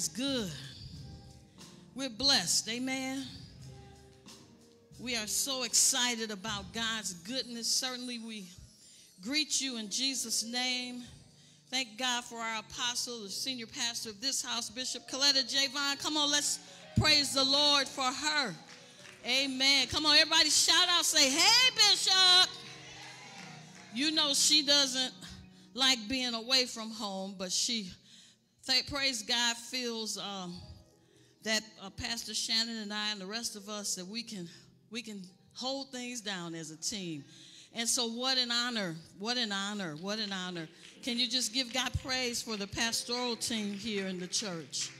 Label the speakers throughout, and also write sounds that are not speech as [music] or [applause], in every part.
Speaker 1: is good. We're blessed. Amen. We are so excited about God's goodness. Certainly, we greet you in Jesus' name. Thank God for our apostle, the senior pastor of this house, Bishop Corletta J. Vaughn. Come on, let's praise the Lord for her. Amen. Come on, everybody shout out, say, Hey, Bishop. You know she doesn't like being away from home, but she, thank, praise God, feels um, that uh, Pastor Shannon and I and the rest of us that we can we can hold things down as a team. And so, what an honor! What an honor! What an honor! Can you just give God praise for the pastoral team here in the church?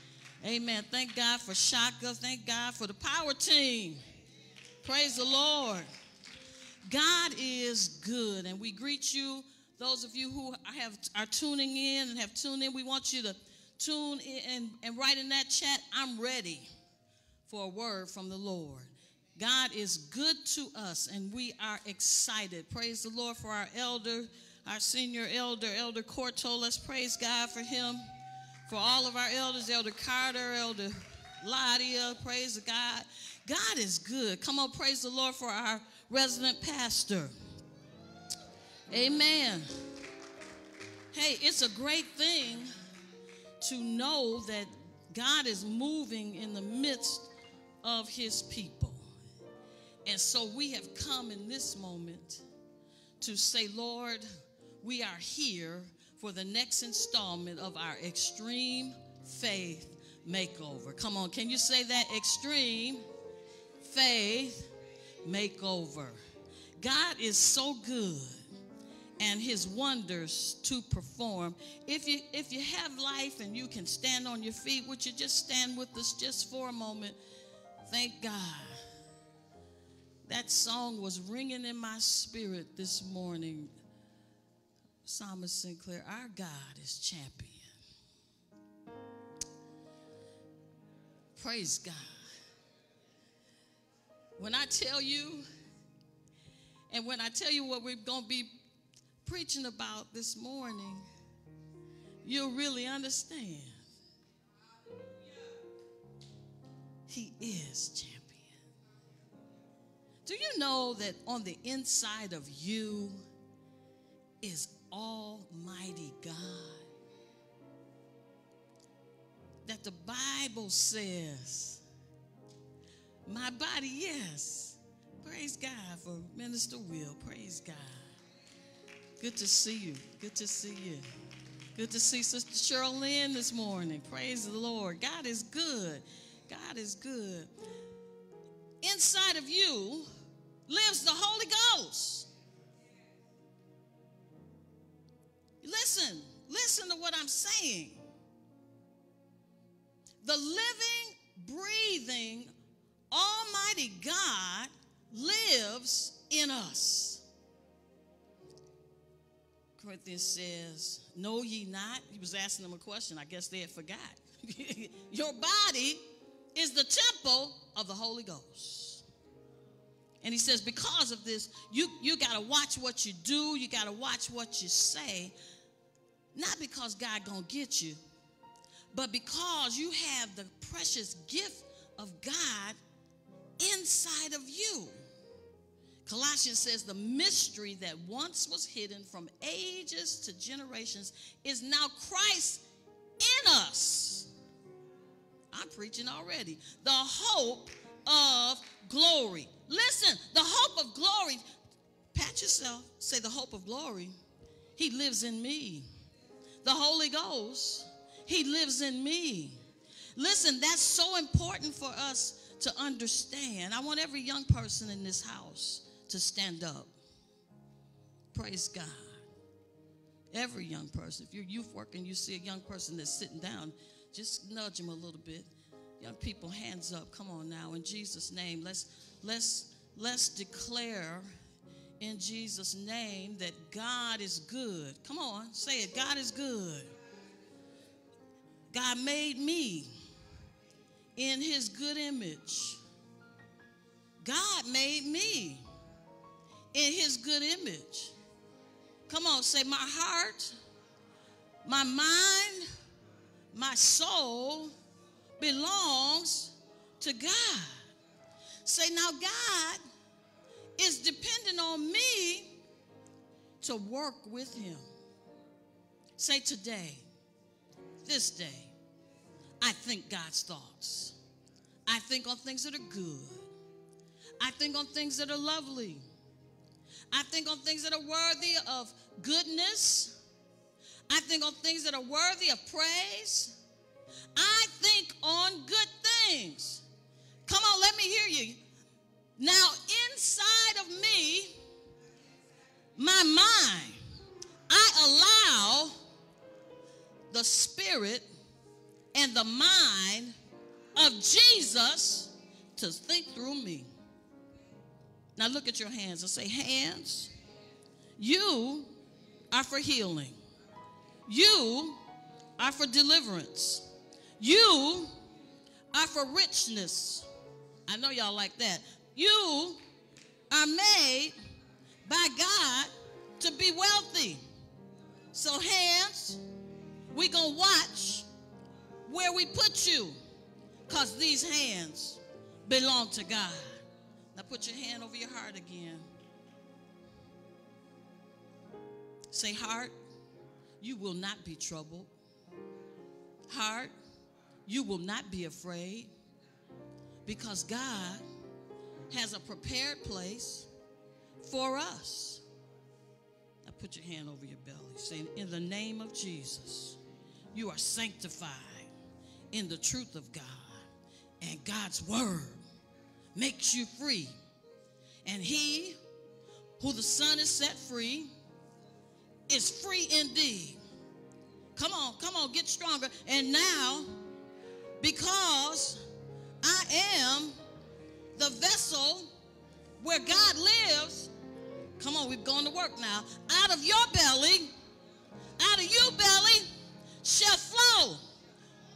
Speaker 1: Amen. Thank God for Shaka. Thank God for the power team. Praise the Lord. God is good, and we greet you. Those of you who have are tuning in and have tuned in, we want you to tune in and, and write in that chat. I'm ready for a word from the Lord. God is good to us, and we are excited. Praise the Lord for our elder, our senior elder, Elder Corto. Let's praise God for him, for all of our elders, Elder Carter, Elder Ladia. Praise God. God is good. Come on, praise the Lord for our resident pastor. Amen. Hey, it's a great thing to know that God is moving in the midst of his people. And so we have come in this moment to say, Lord, we are here for the next installment of our extreme faith makeover. Come on, can you say that? Extreme faith makeover. God is so good and his wonders to perform. If you if you have life and you can stand on your feet, would you just stand with us just for a moment? Thank God. That song was ringing in my spirit this morning. Psalmist Sinclair, our God is champion. Praise God. When I tell you, and when I tell you what we're going to be preaching about this morning, you'll really understand. He is champion. Do you know that on the inside of you is Almighty God? That the Bible says, my body, yes. Praise God for Minister Will. Praise God. Good to see you. Good to see you. Good to see Sister Cheryl Lynn this morning. Praise the Lord. God is good. God is good. Inside of you lives the Holy Ghost. Listen, listen to what I'm saying. The living, breathing, Almighty God lives in us. Corinthians says, Know ye not? He was asking them a question. I guess they had forgot. [laughs] Your body is the temple of the Holy Ghost. And he says, because of this, you, you got to watch what you do. You got to watch what you say. Not because God going to get you, but because you have the precious gift of God inside of you. Colossians says the mystery that once was hidden from ages to generations is now Christ in us. I'm preaching already. The hope of glory. Listen, the hope of glory. Pat yourself, say the hope of glory. He lives in me. The Holy Ghost, He lives in me. Listen, that's so important for us to understand. I want every young person in this house to stand up. Praise God. Every young person. If you're youth working, you see a young person that's sitting down, just nudge them a little bit. Young people, hands up. Come on now. In Jesus' name, let's let's let's declare in Jesus' name that God is good. Come on, say it. God is good. God made me in his good image. God made me in his good image. Come on, say, my heart, my mind, my soul, belongs to God. Say, now God is dependent on me to work with him. Say, today, this day, I think God's thoughts. I think on things that are good. I think on things that are lovely. I think on things that are worthy of goodness. I think on things that are worthy of praise. I think on good things. Come on, let me hear you. Now, inside of me, my mind, I allow the spirit and the mind of Jesus to think through me. Now look at your hands and say, Hands, you are for healing. You are for deliverance. You are for richness. I know y'all like that. You are made by God to be wealthy. So, hands, we going to watch where we put you because these hands belong to God. Now, put your hand over your heart again. Say, heart, you will not be troubled. Heart, you will not be afraid because God has a prepared place for us. Now put your hand over your belly, saying, In the name of Jesus, you are sanctified in the truth of God, and God's word makes you free. And he who the Son is set free is free indeed. Come on, come on, get stronger. And now, because I am the vessel where God lives, come on, we've gone to work now. Out of your belly, out of your belly shall flow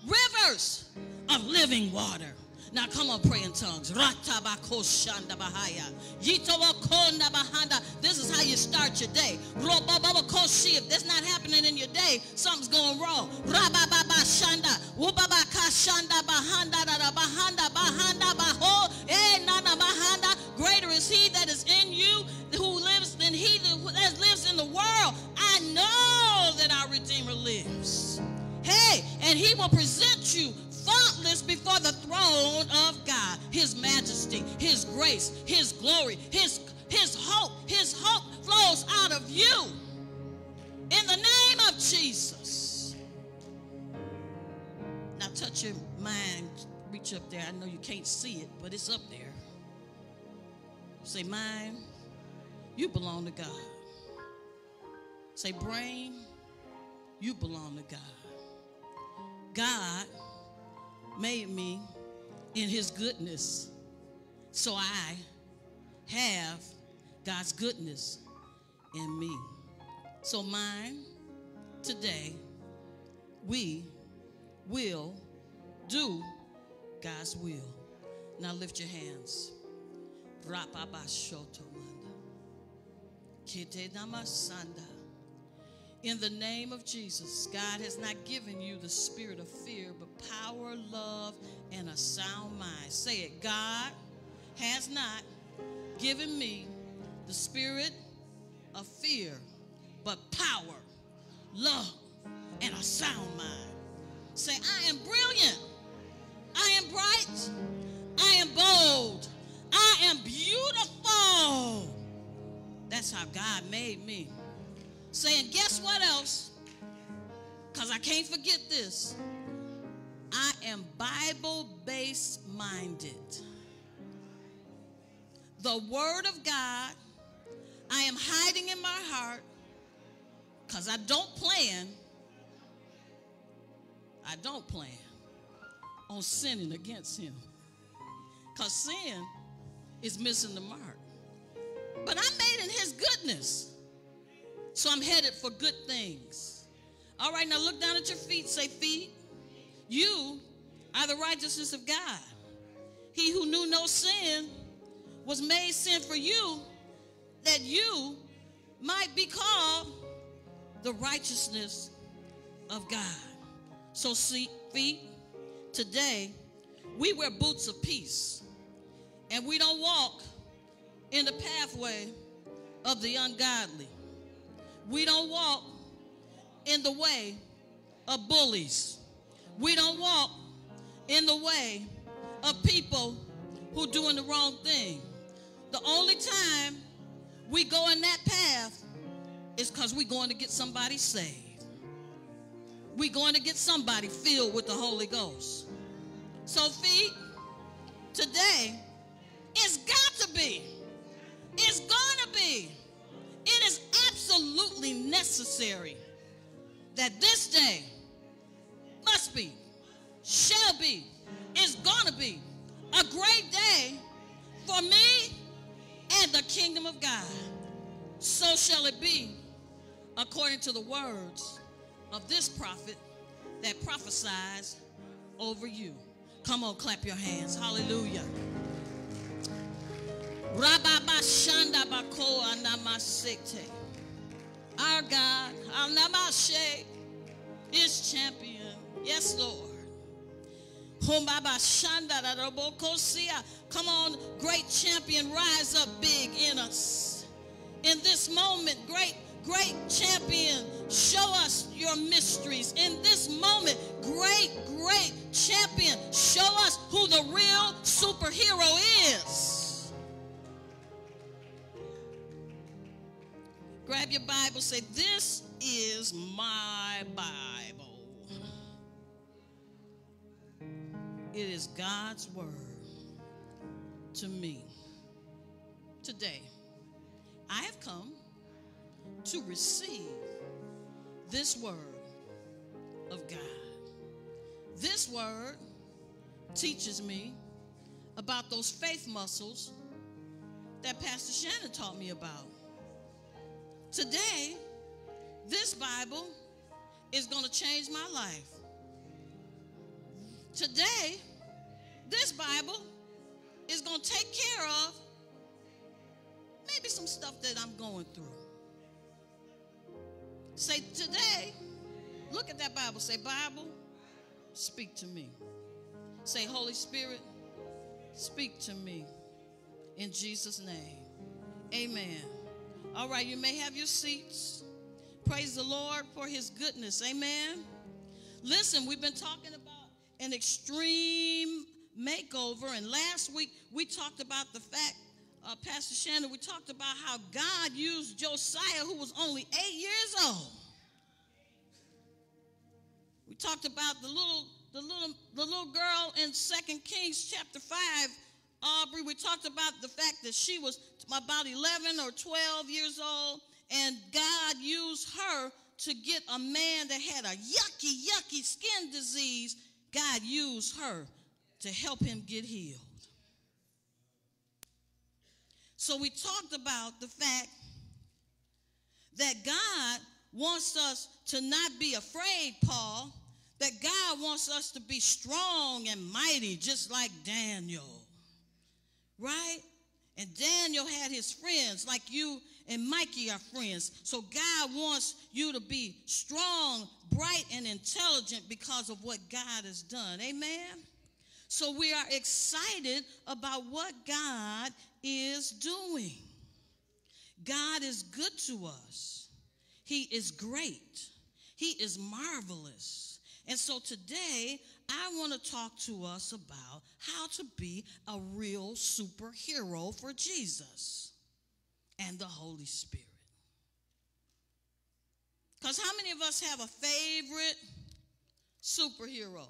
Speaker 1: rivers of living water. Now come on, pray in tongues. This is how you start your day. If that's not happening in your day, something's going wrong. Eh, Greater is he that is in you who lives than he that lives in the world. I know that our Redeemer lives. Hey, and he will present you before the throne of God. His majesty, his grace, his glory, his, his hope, his hope flows out of you. In the name of Jesus. Now touch your mind. Reach up there. I know you can't see it, but it's up there. Say, mind, you belong to God. Say, brain, you belong to God. God made me in his goodness. So I have God's goodness in me. So mine today, we will do God's will. Now lift your hands. In the name of Jesus, God has not given you the spirit of fear, but power, love, and a sound mind. Say it. God has not given me the spirit of fear, but power, love, and a sound mind. Say, I am brilliant. I am bright. I am bold. I am beautiful. That's how God made me saying, Guess what else? Because I can't forget this. I am Bible based minded. The Word of God, I am hiding in my heart because I don't plan. I don't plan on sinning against Him. Because sin is missing the mark. But I'm made in His goodness. So I'm headed for good things. All right, now look down at your feet. Say, feet. You are the righteousness of God. He who knew no sin was made sin for you that you might be called the righteousness of God. So, see, feet, Today, we wear boots of peace, and we don't walk in the pathway of the ungodly. We don't walk in the way of bullies. We don't walk in the way of people who doing the wrong thing. The only time we go in that path is because we're going to get somebody saved. We're going to get somebody filled with the Holy Ghost. So, feet, today, it's got to be. It's going to be. It is absolutely necessary that this day must be, shall be, is going to be a great day for me and the kingdom of God. So shall it be according to the words of this prophet that prophesies over you. Come on, clap your hands. Hallelujah. Our God, Anamashe, is champion. Yes, Lord. Come on, great champion, rise up big in us. In this moment, great, great champion, show us your mysteries. In this moment, great, great champion, show us who the real superhero is. Grab your Bible, say, This is my Bible. It is God's word to me. Today, I have come to receive this word of God. This word teaches me about those faith muscles that Pastor Shannon taught me about. Today, this Bible is going to change my life. Today, this Bible is going to take care of maybe some stuff that I'm going through. Say, today, look at that Bible. Say, Bible, speak to me. Say, Holy Spirit, speak to me. In Jesus' name. Amen. All right, you may have your seats. Praise the Lord for his goodness. Amen. Listen, we've been talking about an extreme makeover. And last week we talked about the fact, uh, Pastor Shannon, we talked about how God used Josiah, who was only eight years old. We talked about the little, the little, the little girl in Second Kings chapter five. Aubrey, we talked about the fact that she was about 11 or 12 years old, and God used her to get a man that had a yucky, yucky skin disease God used her to help him get healed. So we talked about the fact that God wants us to not be afraid, Paul, that God wants us to be strong and mighty, just like Daniel. Right? And Daniel had his friends, like you and Mikey are friends. So God wants you to be strong, bright, and intelligent because of what God has done. Amen? So we are excited about what God is doing. God is good to us, He is great, He is marvelous. And so today, I want to talk to us about how to be a real superhero for Jesus and the Holy Spirit. Because how many of us have a favorite superhero?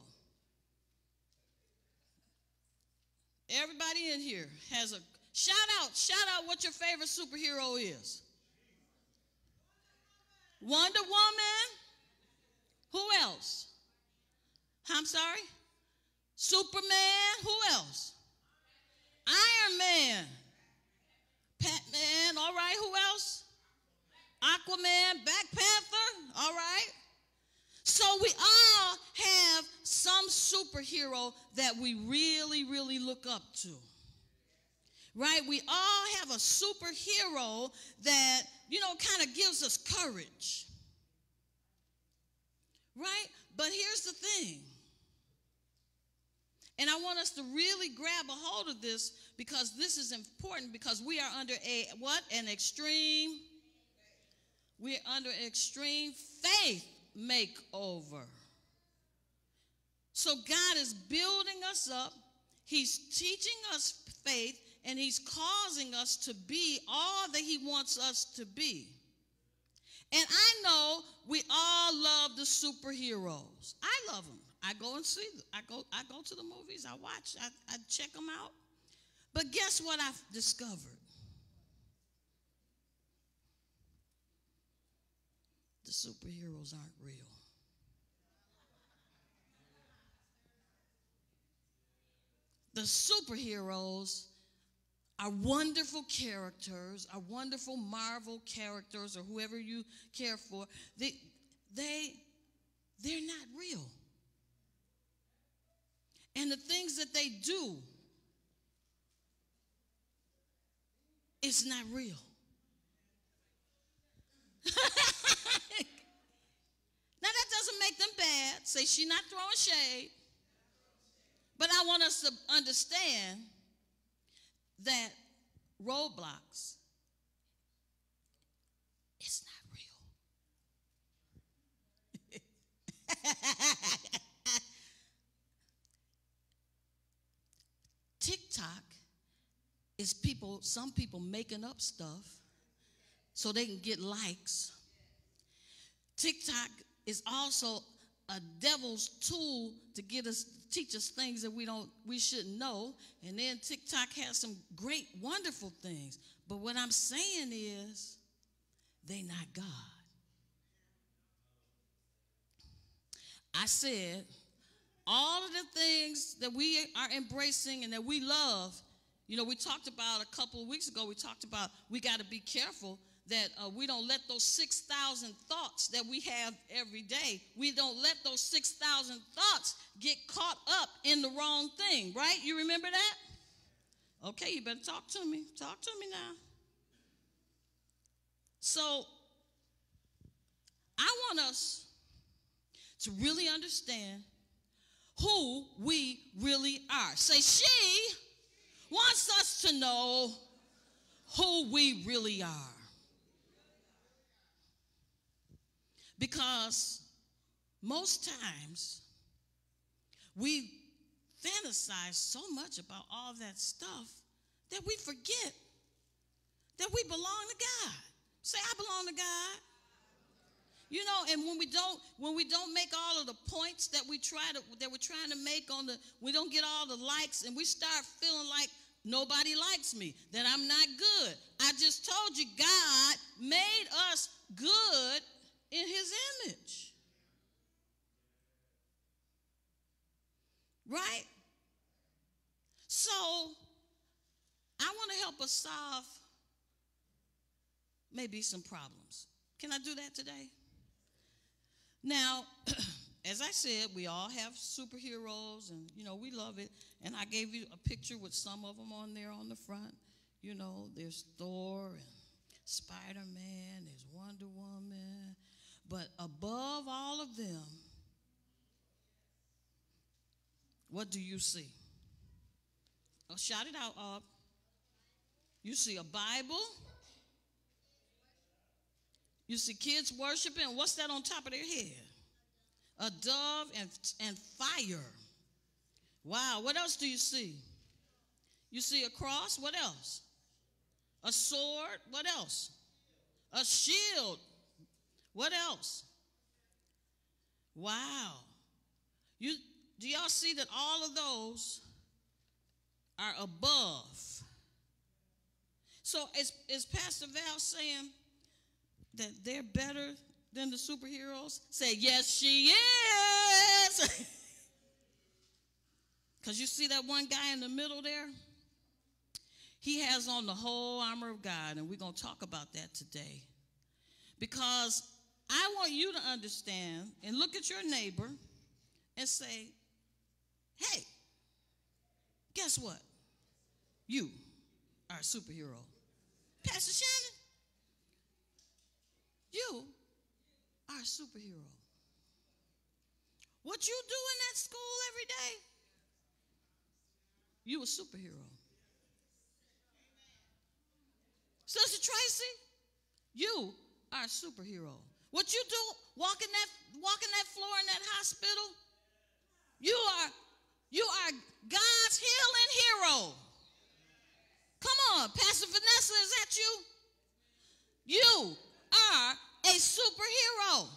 Speaker 1: Everybody in here has a shout out, shout out what your favorite superhero is. Wonder Woman. Who else? I'm sorry? Superman. Who else? Iron Man. Batman, all right, who else? Aquaman, Black Panther, all right. So we all have some superhero that we really, really look up to. Right? We all have a superhero that, you know, kind of gives us courage. Right? But here's the thing And I want us to really grab a hold of this because this is important because we are under a what? An extreme we're under extreme faith makeover. So God is building us up. He's teaching us faith and he's causing us to be all that he wants us to be. And I know we all love the superheroes. I love them. I go and see. I go I go to the movies, I watch, I, I check them out. But guess what I've discovered? The superheroes aren't real. The superheroes are wonderful characters, are wonderful Marvel characters, or whoever you care for. They, they, they're not real. And the things that they do, it's not real. [laughs] now that doesn't make them bad. Say she's not throwing shade. But I want us to understand that Roblox it's not real. [laughs] TikTok is people, some people making up stuff so they can get likes. TikTok is also a devil's tool to get us teach us things that we don't we shouldn't know. And then tiktok has some great wonderful things. But what i'm saying is they not god. I said all of the things that we are embracing and that we love you know we talked about a couple of weeks ago we talked about we got to be careful that uh, we don't let those 6,000 thoughts that we have every day, we don't let those 6,000 thoughts get caught up in the wrong thing, right? You remember that? Okay, you better talk to me. Talk to me now. So, I want us to really understand who we really are. Say, she wants us to know who we really are. Because most times we fantasize so much about all that stuff that we forget that we belong to God. Say, I belong to God. You know, and when we don't, when we don't make all of the points that we try to that we're trying to make on the, we don't get all the likes, and we start feeling like nobody likes me, that I'm not good. I just told you, God made us good in his image. Right? So, I want to help us solve maybe some problems. Can I do that today? Now, [clears throat] as I said, we all have superheroes and, you know, we love it. And I gave you a picture with some of them on there on the front. You know, there's Thor and Spider Man, there's Wonder Woman, but above all of them, what do you see? Oh, shout it out, Up. You see a Bible. You see kids worshiping. What's that on top of their head? A dove and, and fire. Wow. What else do you see? You see a cross. What else? A sword. What else? A shield. What else? Wow. You do y'all see that all of those are above? So is, is Pastor Val saying that they're better than the superheroes? Say, yes, she is. [laughs] Because you see that one guy in the middle there? He has on the whole armor of God, and we're going to talk about that today. Because I want you to understand and look at your neighbor and say, hey, guess what? You are a superhero. Pastor Shannon, you are a superhero. What you do in that school every day, You a superhero. Sister Tracy, you are a superhero. What you do walking that walking that floor in that hospital, you are you are God's healing hero. Come on, Pastor Vanessa, is that you? You are a superhero.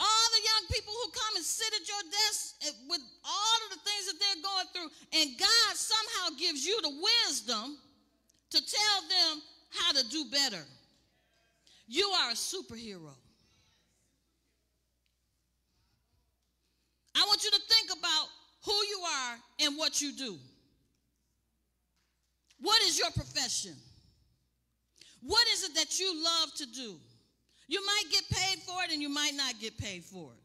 Speaker 1: All the young people who come and sit at your desk eh, with all of the things that they're going through, and God somehow gives you the wisdom to tell them how to do better. You are a superhero. I want you to think about who you are and what you do. What is your profession? What is it that you love to do? You might get paid for it and you might not get paid for it.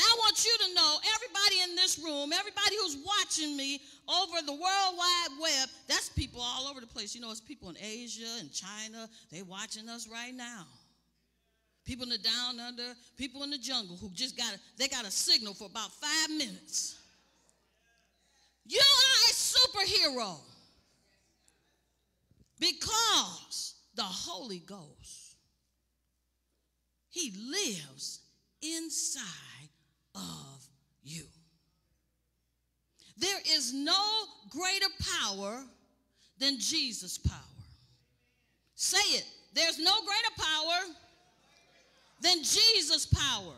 Speaker 1: I want you to know, everybody in this room, everybody who's watching me over the World Wide Web, that's people all over the place. You know, it's people in Asia and China. They watching us right now. People in the down under, people in the jungle who just got a, they got a signal for about five minutes. You are a superhero because the Holy Ghost, He lives inside of you. There is no greater power than Jesus' power. Say it. There's no greater power than Jesus' power.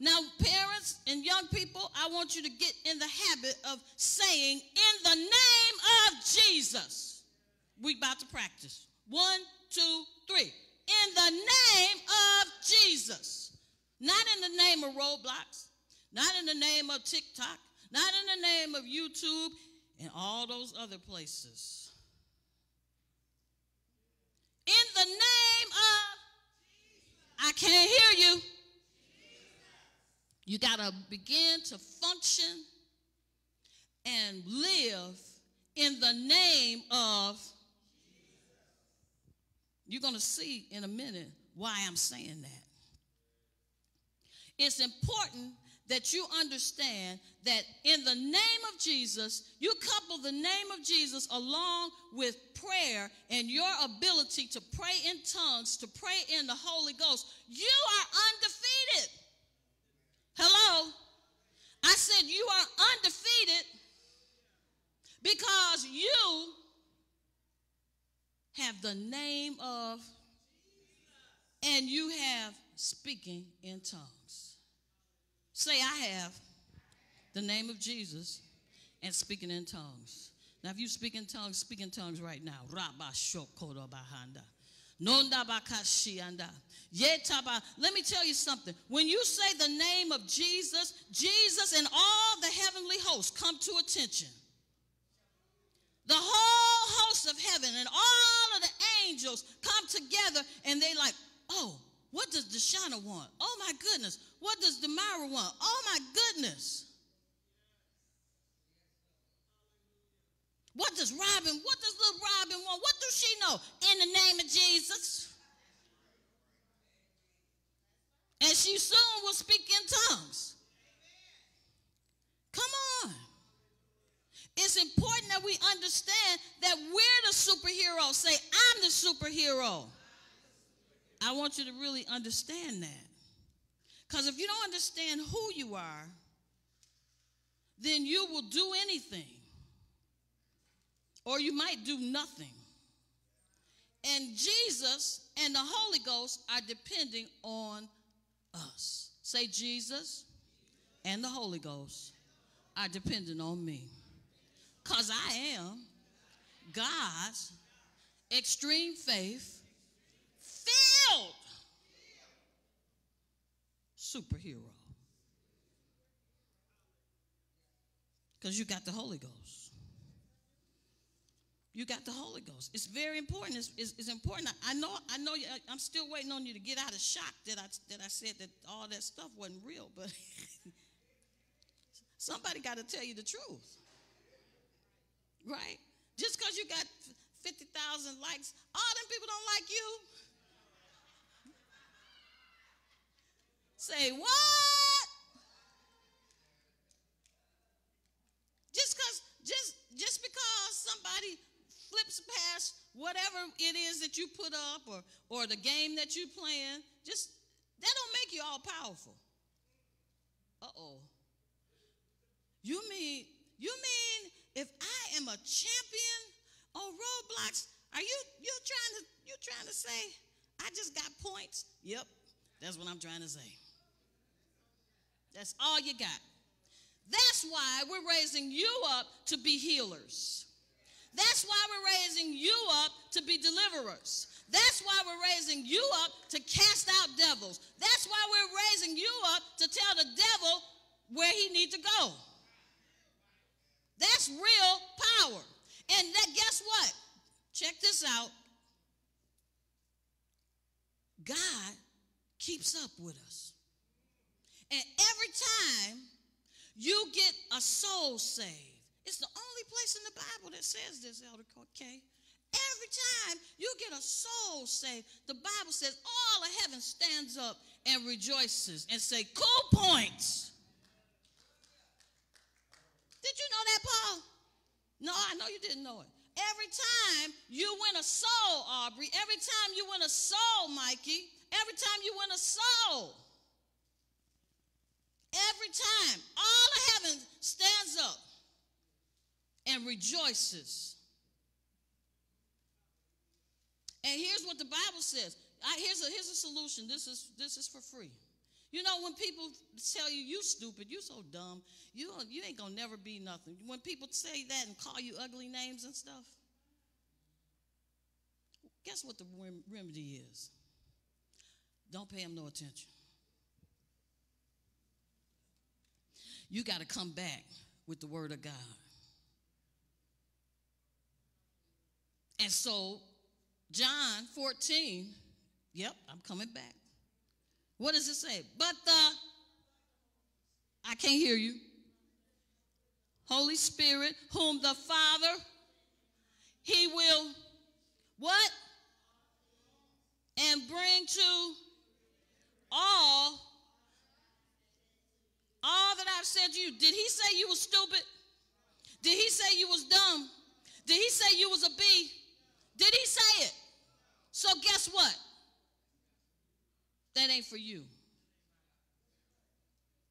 Speaker 1: Now, parents and young people, I want you to get in the habit of saying, in the name of Jesus. We about to practice. One, two, three. In the name of Jesus. Not in the name of Roblox, not in the name of TikTok, not in the name of YouTube and all those other places. In the name of, I can't hear you. You got to begin to function and live in the name of. You're going to see in a minute why I'm saying that. It's important that you understand that in the name of Jesus, you couple the name of Jesus along with prayer and your ability to pray in tongues, to pray in the Holy Ghost, you are undefeated. Hello? I said you are undefeated because you have the name of and you have speaking in tongues. Say, I have the name of Jesus and speaking in tongues. Now, if you speak in tongues, speak in tongues right now. Let me tell you something. When you say the name of Jesus, Jesus and all the heavenly hosts come to attention. The whole host of heaven and all of the angels come together and they like, oh, what does Deshauna want? Oh my goodness. What does Demira want? Oh my goodness. What does Robin, what does little Robin want? What does she know? In the name of Jesus. And she soon will speak in tongues. Come on. It's important that we understand that we're the superhero. Say, I'm the superhero. I want you to really understand that. Because if you don't understand who you are, then you will do anything, or you might do nothing. And Jesus and the Holy Ghost are depending on us. Say, Jesus and the Holy Ghost are depending on me. Because I am God's extreme faith filled superhero. Because you got the Holy Ghost. You got the Holy Ghost. It's very important. It's, it's, it's important. I, I, know. I know. You, I'm still waiting on you to get out of shock that I that I said that all that stuff wasn't real. But [laughs] somebody got to tell you the truth, Right? Just because you got 50,000 likes, all them people don't like you. Say what? Just because just just because somebody flips past whatever it is that you put up or or the game that you playing, just that don't make you all powerful. Uh-oh. You mean you mean if I am a champion on Roblox, are you you trying to you trying to say I just got points? Yep, that's what I'm trying to say. That's all you got. That's why we're raising you up to be healers. That's why we're raising you up to be deliverers. That's why we're raising you up to cast out devils. That's why we're raising you up to tell the devil where he needs to go. That's real power. And that guess what? Check this out. God keeps up with us. And every time you get a soul saved, it's the only place in the Bible that says this, Elder K. Every time you get a soul saved, the Bible says all of heaven stands up and rejoices and say, cool points. Did you know that, Paul? No, I know you didn't know it. Every time you win a soul, Aubrey, every time you win a soul, Mikey, every time you win a soul, every time all of heaven stands up and rejoices. And here's what the Bible says. I, here's, a, here's a solution. This is, this is for free. You know, when people tell you, you stupid, you so dumb, you, you ain't gonna never be nothing. When people say that and call you ugly names and stuff, guess what the remedy is? Don't pay them no attention. You got to come back with the word of God. And so, John 14, yep, I'm coming back. What does it say? But the, I can't hear you. Holy Spirit, whom the Father, He will, what? And bring to all, all that I've said to you. Did He say you was stupid? Did He say you was dumb? Did He say you was a bee? Did He say it? So guess what? That ain't for you.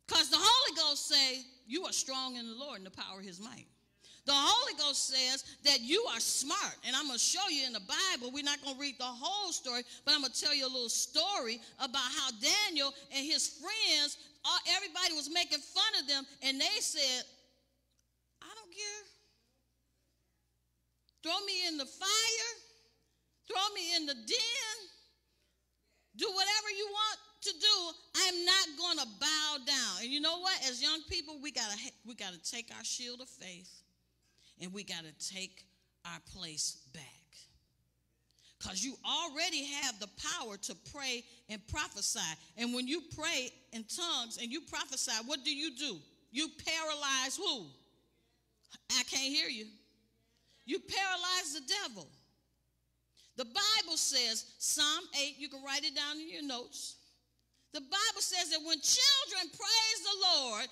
Speaker 1: Because the Holy Ghost say you are strong in the Lord and the power of his might. The Holy Ghost says that you are smart. And I'm going to show you in the Bible. We're not going to read the whole story, but I'm going to tell you a little story about how Daniel and his friends, all, everybody was making fun of them, and they said, I don't care. Throw me in the fire, throw me in the den, do whatever you want to do. I'm not going to bow down. And you know what? As young people, we got to we got to take our shield of faith and we got to take our place back. Cuz you already have the power to pray and prophesy. And when you pray in tongues and you prophesy, what do you do? You paralyze who? I can't hear you. You paralyze the devil. The Bible says, Psalm 8, you can write it down in your notes. The Bible says that when children praise the Lord,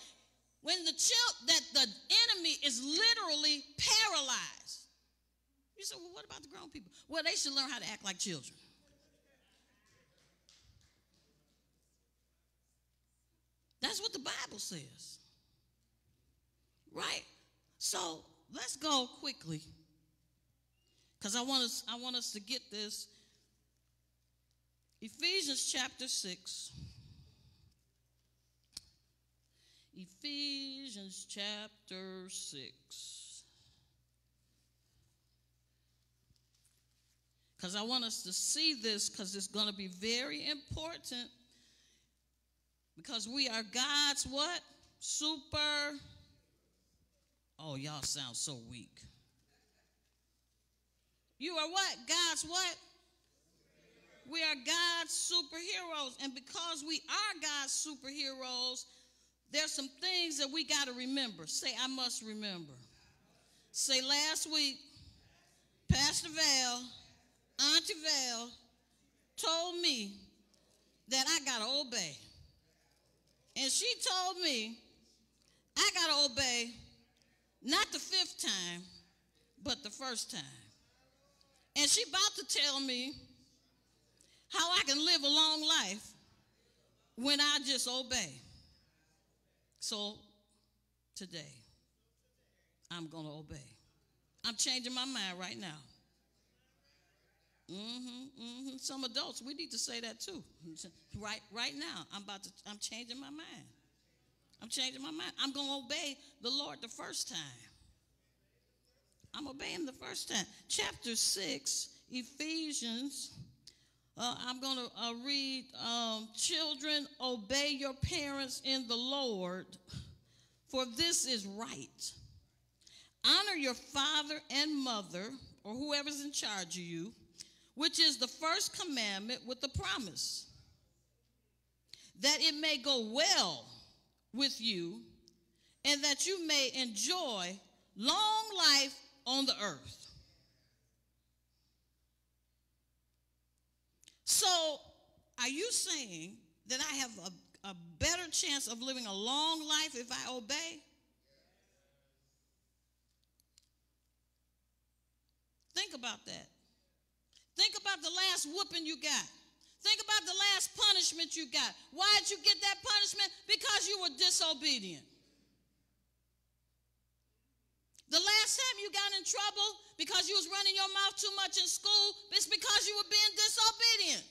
Speaker 1: when the child that the enemy is literally paralyzed. You say, well, what about the grown people? Well, they should learn how to act like children. That's what the Bible says. Right? So let's go quickly because I want us I want us to get this. Ephesians chapter 6. Ephesians chapter 6. Because I want us to see this because it's going to be very important. Because we are God's what? Super. Oh, y'all sound so weak. You are what? God's what? We are God's superheroes. And because we are God's superheroes, there's some things that we got to remember. Say, I must remember. Say, last week, Pastor Val, Auntie Val, told me that I got to obey. And she told me I got to obey not the fifth time, but the first time. And she about to tell me how I can live a long life when I just obey. So today, I'm going to obey. I'm changing my mind right now. Mm-hmm, mm-hmm. Some adults, we need to say that too. [laughs] Right, right now, I'm about to. I'm changing my mind. I'm changing my mind. I'm going to obey the Lord the first time. I'm obeying the first time. Chapter six, Ephesians. Uh, I'm going to uh, read. Um, Children, obey your parents in the Lord, for this is right. Honor your father and mother, or whoever's in charge of you, which is the first commandment with the promise that it may go well with you and that you may enjoy long life on the earth. So, are you saying that I have a, a better chance of living a long life if I obey? Think about that. Think about the last whooping you got. Think about the last punishment you got. Why did you get that punishment? Because you were disobedient. The last time you got in trouble because you was running your mouth too much in school, it's because you were being disobedient.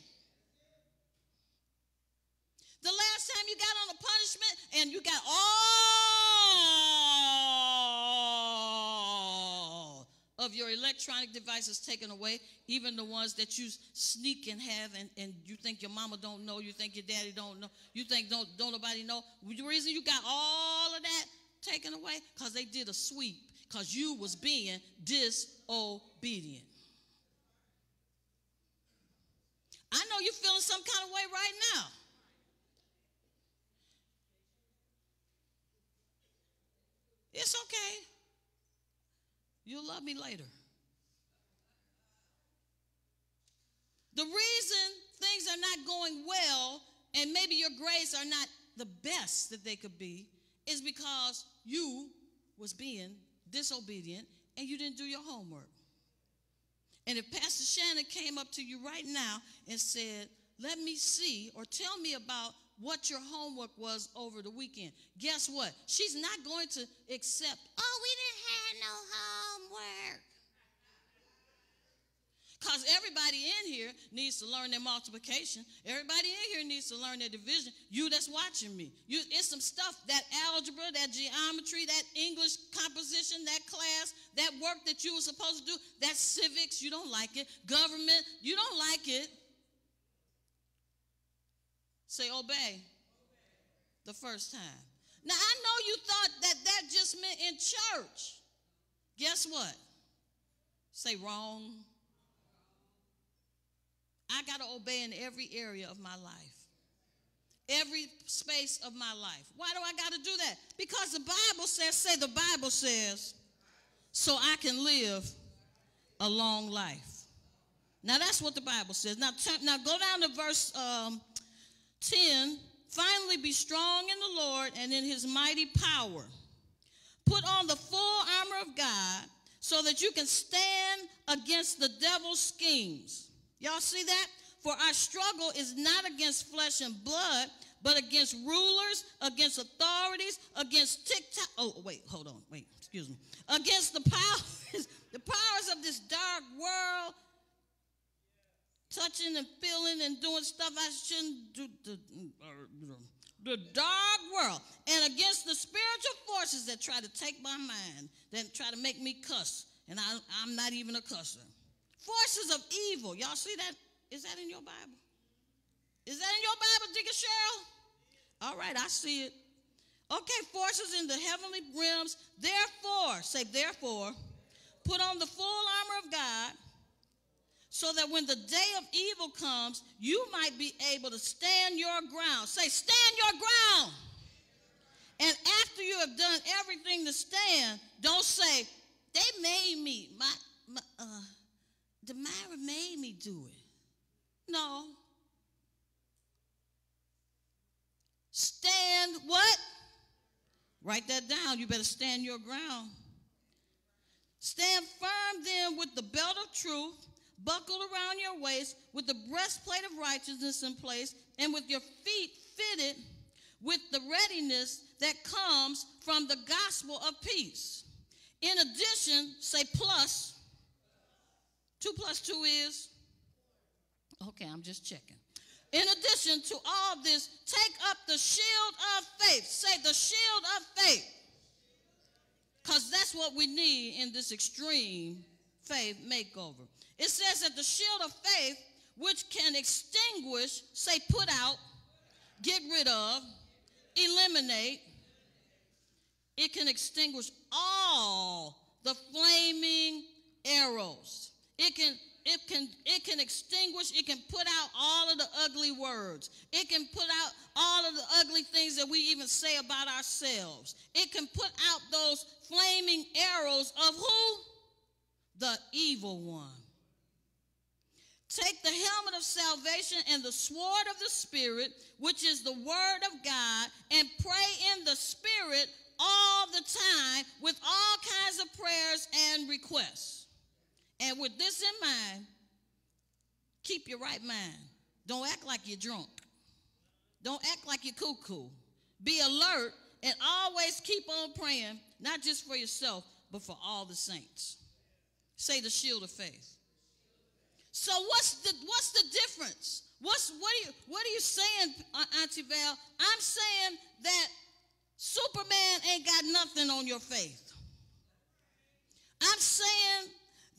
Speaker 1: The last time you got on a punishment and you got all of your electronic devices taken away, even the ones that you sneak and have and, and you think your mama don't know, you think your daddy don't know, you think don't, don't nobody know. The reason you got all of that taken away, because they did a sweep because you was being disobedient. I know you're feeling some kind of way right now. It's okay. You'll love me later. The reason things are not going well and maybe your grades are not the best that they could be is because you was being disobedient, and you didn't do your homework. And if Pastor Shannon came up to you right now and said, Let me see or tell me about what your homework was over the weekend, guess what? She's not going to accept, Oh, we didn't have no homework. Because everybody in here needs to learn their multiplication. Everybody in here needs to learn their division. You that's watching me. You, it's some stuff, that algebra, that geometry, that English composition, that class, that work that you were supposed to do, that civics, you don't like it. Government, you don't like it. Say obey the first time. Now, I know you thought that that just meant in church. Guess what? Say wrong. I got to obey in every area of my life, every space of my life. Why do I got to do that? Because the Bible says, say the Bible says, so I can live a long life. Now that's what the Bible says. Now, now go down to verse um, 10. Finally, be strong in the Lord and in his mighty power. Put on the full armor of God so that you can stand against the devil's schemes. Y'all see that? For our struggle is not against flesh and blood, but against rulers, against authorities, against TikTok. Oh, wait, hold on, wait, excuse me. Against the powers, [laughs] the powers of this dark world, touching and feeling and doing stuff I shouldn't do. The, dark world, and against the spiritual forces that try to take my mind, that try to make me cuss, and I, I'm not even a cusser. Forces of evil. Y'all see that? Is that in your Bible? Is that in your Bible, Deacon Cheryl? All right, I see it. Okay, forces in the heavenly realms. Therefore, say, therefore, put on the full armor of God so that when the day of evil comes, you might be able to stand your ground. Say, stand your ground. And after you have done everything to stand, don't say, they made me. My, my uh, Demira made me do it. No. Stand what? Write that down. You better stand your ground. Stand firm then with the belt of truth buckled around your waist, with the breastplate of righteousness in place, and with your feet fitted with the readiness that comes from the gospel of peace. In addition, say plus. Two plus two is? Okay, I'm just checking. In addition to all this, take up the shield of faith. Say the shield of faith. Because that's what we need in this extreme faith makeover. It says that the shield of faith, which can extinguish, say put out, get rid of, eliminate, it can extinguish all the flaming arrows. It can it can it can extinguish it can put out all of the ugly words. It can put out all of the ugly things that we even say about ourselves. It can put out those flaming arrows of who? The evil one. Take the helmet of salvation and the sword of the spirit which is the word of god and pray in the spirit all the time with all kinds of prayers and requests and with this in mind, keep your right mind. Don't act like you're drunk. Don't act like you're cuckoo. Be alert and always keep on praying, not just for yourself, but for all the saints. Say the shield of faith. So what's the what's the difference? What's what are you what are you saying, Auntie Val? I'm saying that Superman ain't got nothing on your faith. I'm saying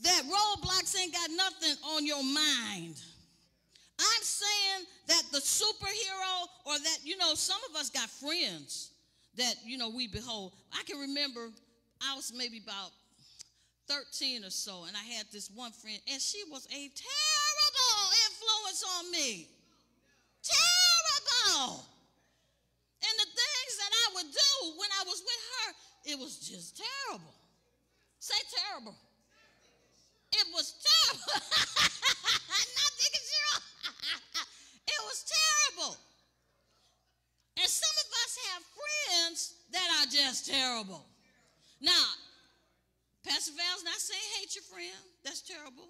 Speaker 1: that Roblox ain't got nothing on your mind. I'm saying that the superhero, or that, you know, some of us got friends that, you know, we behold. I can remember I was maybe about 13 or so, and I had this one friend, and she was a terrible influence on me. Terrible. And the things that I would do when I was with her, it was just terrible. Say terrible. It was terrible. [laughs] Not thinking zero. [laughs] it was terrible. And some of us have friends that are just terrible. Now, Pastor Val's not saying hate your friend. That's terrible.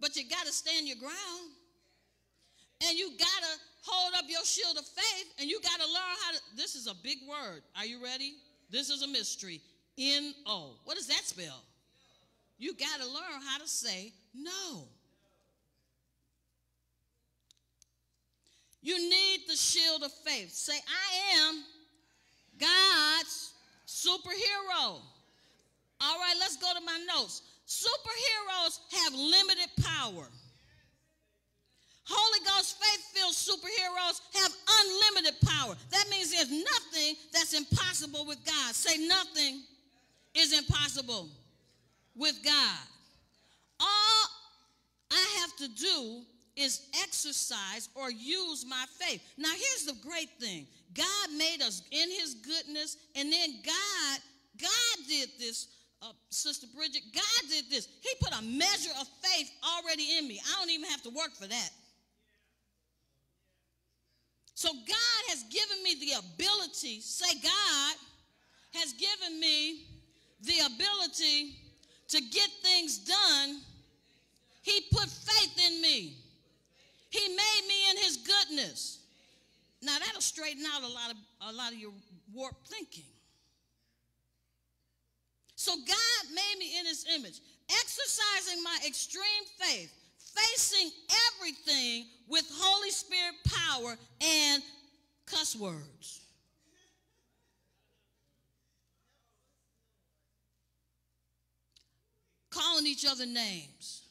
Speaker 1: But you got to stand your ground. And you got to hold up your shield of faith. And you got to learn how to. This is a big word. Are you ready? This is a mystery. N O. What does that spell? You got to learn how to say no. You need the shield of faith. Say, I am God's superhero. All right, let's go to my notes. Superheroes have limited power. Holy Ghost faith filled superheroes have unlimited power. That means there's nothing that's impossible with God. Say, nothing is impossible with God. All I have to do is exercise or use my faith. Now, here's the great thing God made us in His goodness, and then God, God did this. Uh, Sister Bridget, God did this. He put a measure of faith already in me. I don't even have to work for that. So God has given me the ability, say, God has given me the ability to get things done, he put faith in me. He made me in his goodness. Now that'll straighten out a lot of a lot of your warped thinking. So God made me in his image, exercising my extreme faith, facing everything with Holy Spirit power and cuss words. Calling each other names.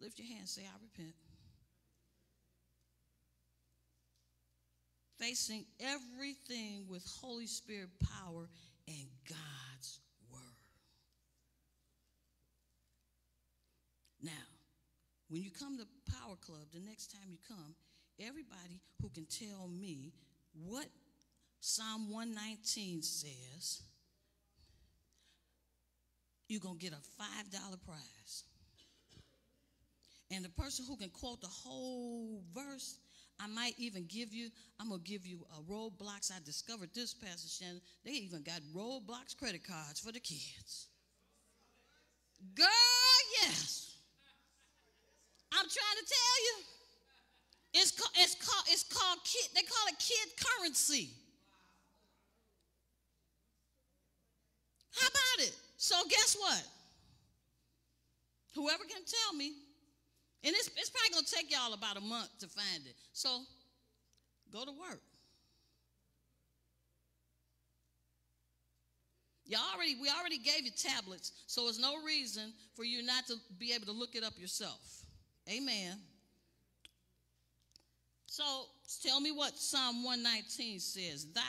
Speaker 1: Lift your hand, say, I repent. Facing everything with Holy Spirit power and God's word. Now, when you come to Power Club, the next time you come, everybody who can tell me what Psalm 119 says you're going to get a $5 prize. And the person who can quote the whole verse, I might even give you, I'm going to give you a Roblox. I discovered this, Pastor Shannon. They even got Roblox credit cards for the kids. Girl, yes. I'm trying to tell you. It's called, it's called, it's called kid, they call it kid currency. How about it? So guess what? Whoever can tell me, and it's, it's probably gonna take y'all about a month to find it. So go to work. You already, we already gave you tablets, so there's no reason for you not to be able to look it up yourself. Amen. So tell me what Psalm 119 says. Thy,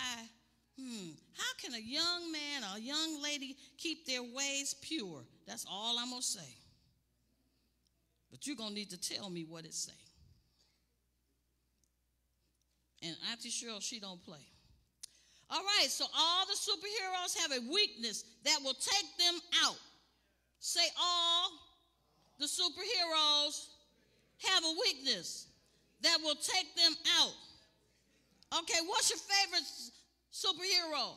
Speaker 1: hmm, how can a young man or a young lady keep their ways pure? That's all I'm going to say. But you're going to need to tell me what it say. And Auntie Cheryl, she don't play. All right, so all the superheroes have a weakness that will take them out. Say all the superheroes have a weakness that will take them out. Okay, what's your favorite superhero?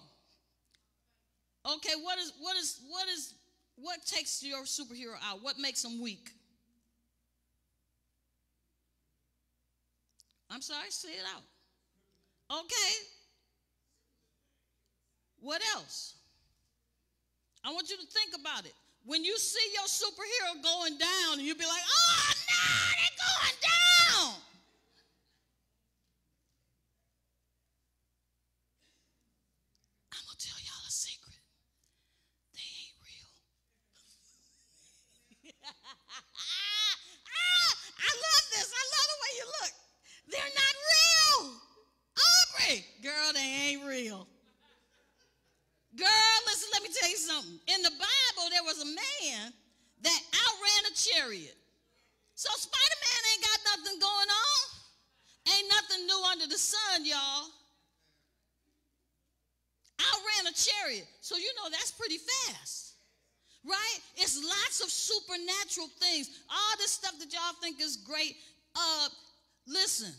Speaker 1: Okay, what is what is what is what takes your superhero out? What makes them weak? I'm sorry, say it out. Okay. What else? I want you to think about it. When you see your superhero going down, you'll be like, oh no, they're going down. I'm going to tell y'all a secret. They ain't real. ah, I love this. I love the way you look. They're not real. Aubrey, girl, they ain't real. Girl, listen, let me tell you something. In the Bible, there was a man that outran a chariot. So Spider Man ain't got nothing going on. Ain't nothing new under the sun, y'all. Outran a chariot. So you know that's pretty fast. Right? It's lots of supernatural things. All this stuff that y'all think is great. Uh, listen,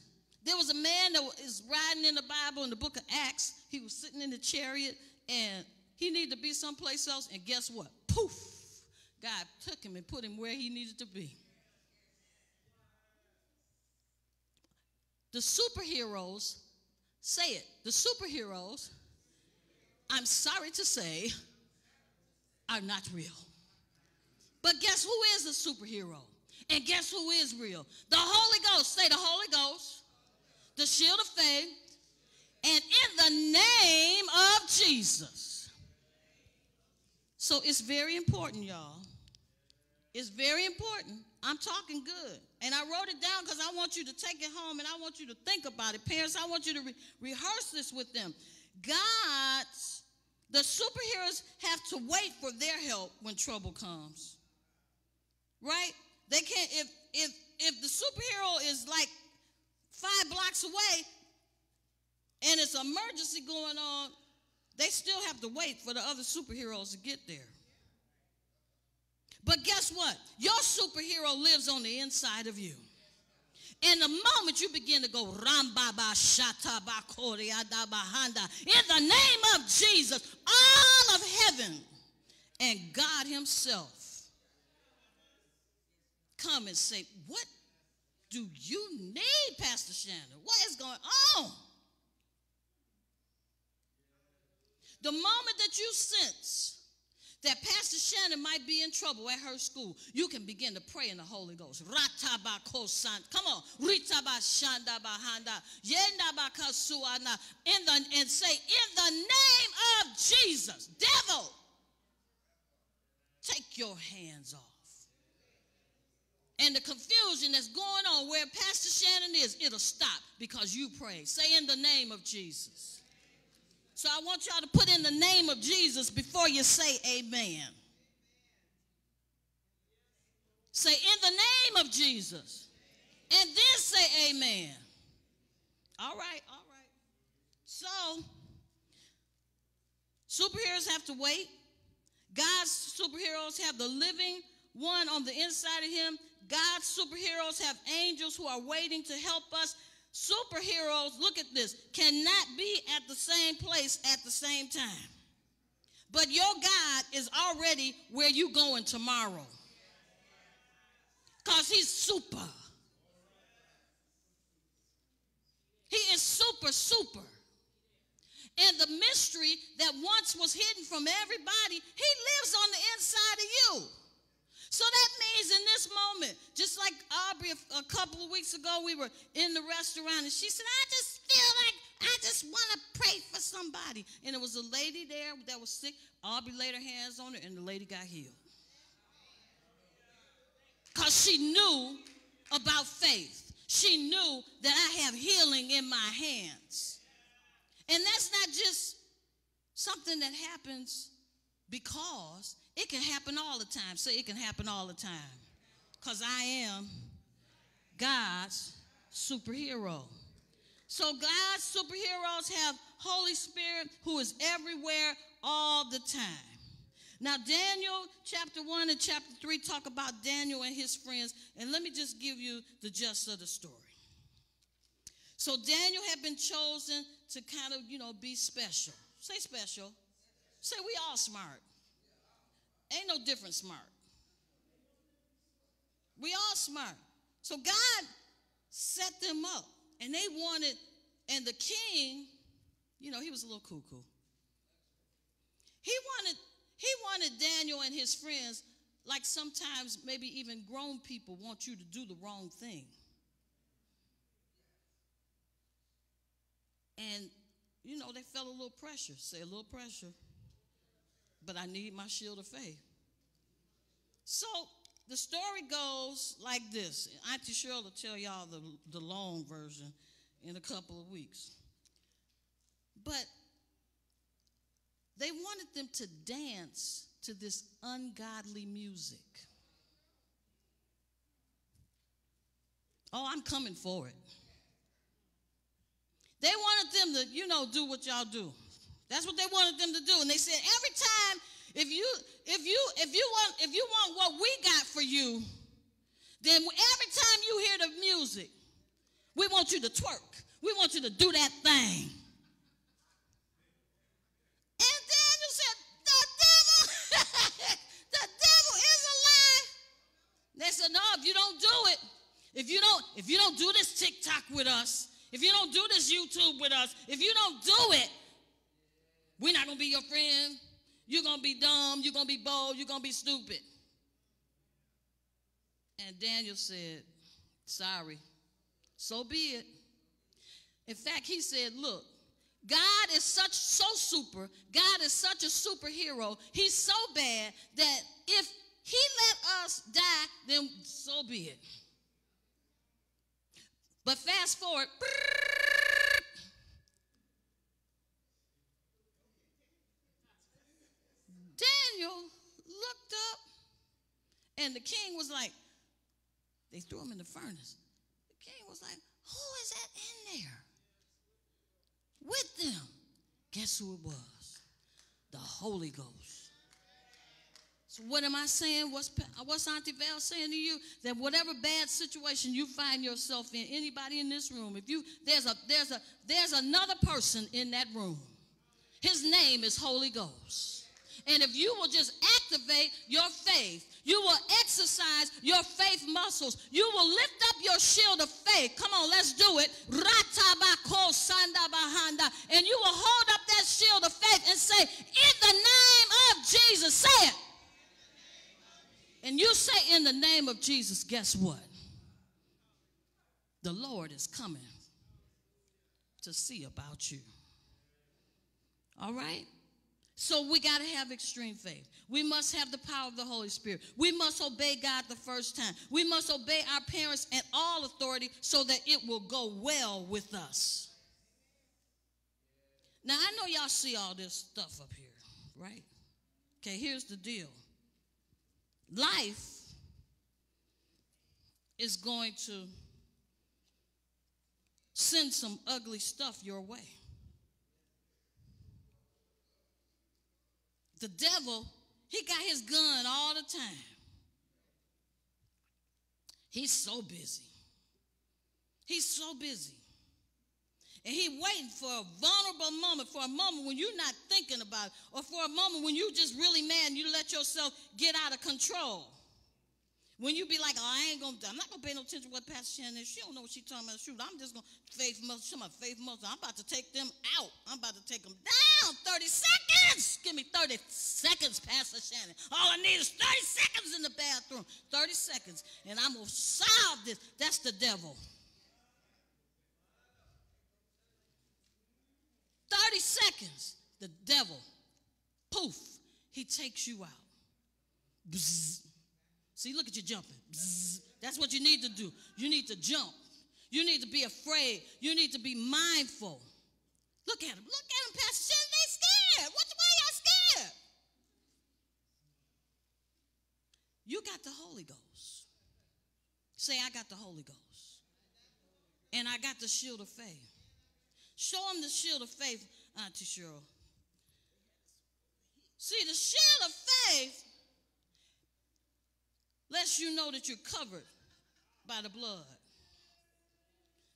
Speaker 1: there was a man that is riding in the Bible in the book of Acts. He was sitting in the chariot and he needed to be someplace else. And guess what? Poof! God took him and put him where he needed to be. The superheroes, say it, the superheroes, I'm sorry to say, are not real. But guess who is a superhero? And guess who is real? The Holy Ghost. Say the Holy Ghost, the shield of faith, and in the name of Jesus. So it's very important, y'all. It's very important. I'm talking good. And I wrote it down because I want you to take it home and I want you to think about it. Parents, I want you to re- rehearse this with them. God's, the superheroes have to wait for their help when trouble comes. Right? They can't, if, if, if the superhero is like five blocks away, and it's emergency going on, they still have to wait for the other superheroes to get there. But guess what? Your superhero lives on the inside of you. And the moment you begin to go Shata in the name of Jesus, all of heaven and God Himself come and say, What do you need, Pastor Shannon? What is going on? The moment that you sense that Pastor Shannon might be in trouble at her school, you can begin to pray in the Holy Ghost. Come on. In the, and say, in the name of Jesus, devil, take your hands off. And the confusion that's going on where Pastor Shannon is, it'll stop because you pray. Say in the name of Jesus. So I want y'all to put in the name of Jesus before you say amen. Say in the name of Jesus. And then say amen. All right, all right. So, superheroes have to wait. God's superheroes have the living one on the inside of him. God's superheroes have angels who are waiting to help us Superheroes, look at this, cannot be at the same place at the same time. But your God is already where you going tomorrow. Because he's super. He is super, super. And the mystery that once was hidden from everybody, he lives on the inside of you. So that means in this moment, just like Aubrey a, a couple of weeks ago, we were in the restaurant and she said, I just feel like I just want to pray for somebody. And there was a lady there that was sick. Aubrey laid her hands on her and the lady got healed. Because she knew about faith. She knew that I have healing in my hands. And that's not just something that happens because it can happen all the time. Say it can happen all the time. Because I am God's superhero. So God's superheroes have Holy Spirit who is everywhere all the time. Now, Daniel chapter 1 and chapter 3 talk about Daniel and his friends. And let me just give you the gist of the story. So Daniel had been chosen to kind of, you know, be special. Say special. Say we all smart. Ain't no different smart. We all smart. So God set them up, and they wanted, and the king, you know, he was a little cuckoo. He wanted, he wanted Daniel and his friends, like sometimes maybe even grown people want you to do the wrong thing. And, you know, they felt a little pressure, say a little pressure but I need my shield of faith. So the story goes like this. Auntie Cheryl will tell y'all the, the long version in a couple of weeks. But they wanted them to dance to this ungodly music. Oh, I'm coming for it. They wanted them to, you know, do what y'all do. That's what they wanted them to do. And they said, every time if you if you if you want if you want what we got for you, then every time you hear the music, we want you to twerk. We want you to do that thing. And Daniel said, the devil, [laughs] the devil is a lie. They said, no, if you don't do it, if you don't, if you don't do this TikTok with us, if you don't do this YouTube with us, if you don't do it, we're not going to be your friend. You're going to be dumb. You're going to be bold. You're going to be stupid. And Daniel said, Sorry. So be it. In fact, he said, Look, God is such so super. God is such a superhero. He's so bad that if he let us die, then so be it. But fast forward, Daniel looked up, and the king was like, they threw him in the furnace. The king was like, Who is that in there? With them. Guess who it was? The Holy Ghost. So what am I saying? What's, what's Auntie Val saying to you? That whatever bad situation you find yourself in, anybody in this room, if you there's a there's a there's another person in that room. His name is Holy Ghost. And if you will just activate your faith, you will exercise your faith muscles. You will lift up your shield of faith. Come on, let's do it. And you will hold up that shield of faith and say, In the name of Jesus, say it. And you say, In the name of Jesus, guess what? The Lord is coming to see about you. All right? So we got to have extreme faith. We must have the power of the Holy Spirit. We must obey God the first time. We must obey our parents and all authority so that it will go well with us. Now, I know y'all see all this stuff up here, right? Okay, here's the deal life is going to send some ugly stuff your way. The devil, he got his gun all the time. He's so busy. He's so busy. And he waiting for a vulnerable moment, for a moment when you're not thinking about it, or for a moment when you just really mad and you let yourself get out of control. When you be like, oh, I ain't gonna, I'm not gonna pay no attention to what Pastor Shannon is. She don't know what she's talking about. Shoot, I'm just gonna faith muscle, my faith muscle. I'm about to take them out. I'm about to take them down. 30 seconds. Give me 30 seconds, Pastor Shannon. All I need is 30 seconds in the bathroom. 30 seconds, and I'm gonna solve this. That's the devil. 30 seconds, the devil, poof, he takes you out. Bzz. See, look at you jumping. That's what you need to do. You need to jump. You need to be afraid. You need to be mindful. Look at him. Look at him, Pastor Shannon. They scared. What's why y'all scared? You got the Holy Ghost. Say, I got the Holy Ghost. And I got the shield of faith. Show them the shield of faith, Auntie Cheryl. See, the shield of faith lets you know that you're covered by the blood.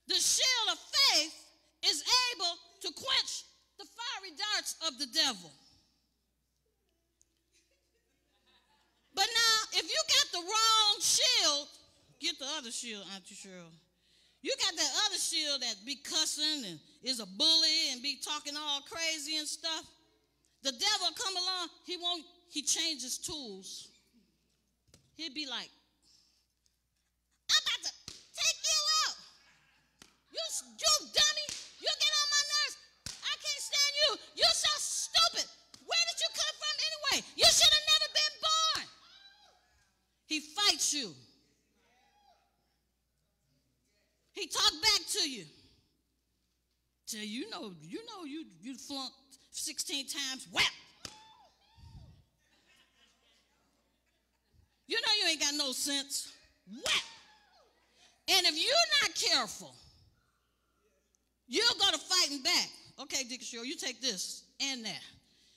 Speaker 1: The shield of faith is able to quench the fiery darts of the devil. But now, if you got the wrong shield, get the other shield, Auntie Cheryl. You got that other shield that be cussing and is a bully and be talking all crazy and stuff. The devil come along, he won't, he changes tools. He'd be like, I'm about to take you out. You, you dummy. You get on my nerves. I can't stand you. You're so stupid. Where did you come from anyway? You should have never been born. He fights you. He talk back to you. You, you know, you know you you flunked 16 times. Whap. You know you ain't got no sense. Whap. And if you're not careful, you'll go to fighting back. Okay, Dick Shore, you take this and that.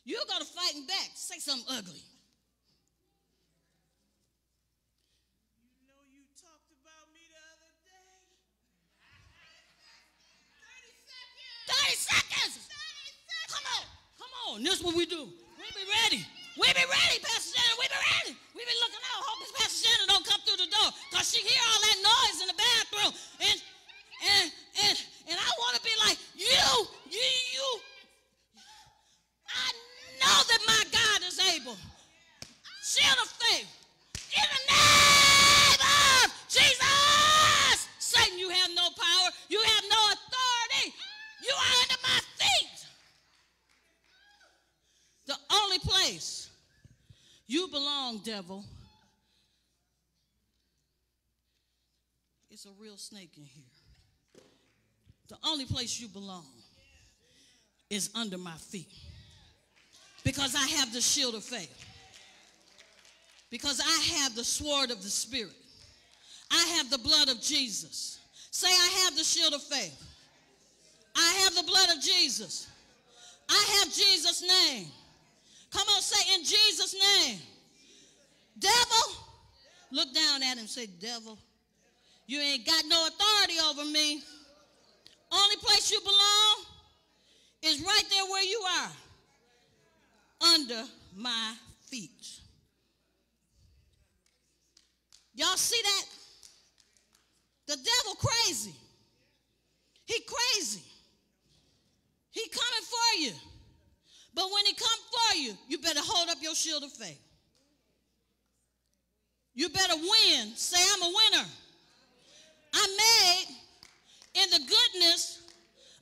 Speaker 1: You'll go to fighting back. Say something ugly. [laughs] 30 seconds. Come on. Come on. This is what we do. We be ready. Pastor Shannon. We be ready. We be looking out. Hope this Pastor Shannon don't come through the door. Because she hear all that noise in the bathroom. And and and and I want to be like, you, you, you. I know that my God is able. Shield of faith. In the name of Jesus. Satan, you have no power. You have no authority. You are under my feet. The only place you belong, devil. It's a real snake in here. The only place you belong is under my feet. Because I have the shield of faith. Because I have the sword of the Spirit. I have the blood of Jesus. Say, I have the shield of faith. I have the blood of Jesus. I have Jesus' name. Come on, say in Jesus' name. Devil, look down at him say, Devil, you ain't got no authority over me. Only place you belong is right there where you are, under my feet. Y'all see that? The devil crazy. He crazy. He coming for you. But when he come for you, you better hold up your shield of faith. You better win. Say, I'm a winner. I'm made in the goodness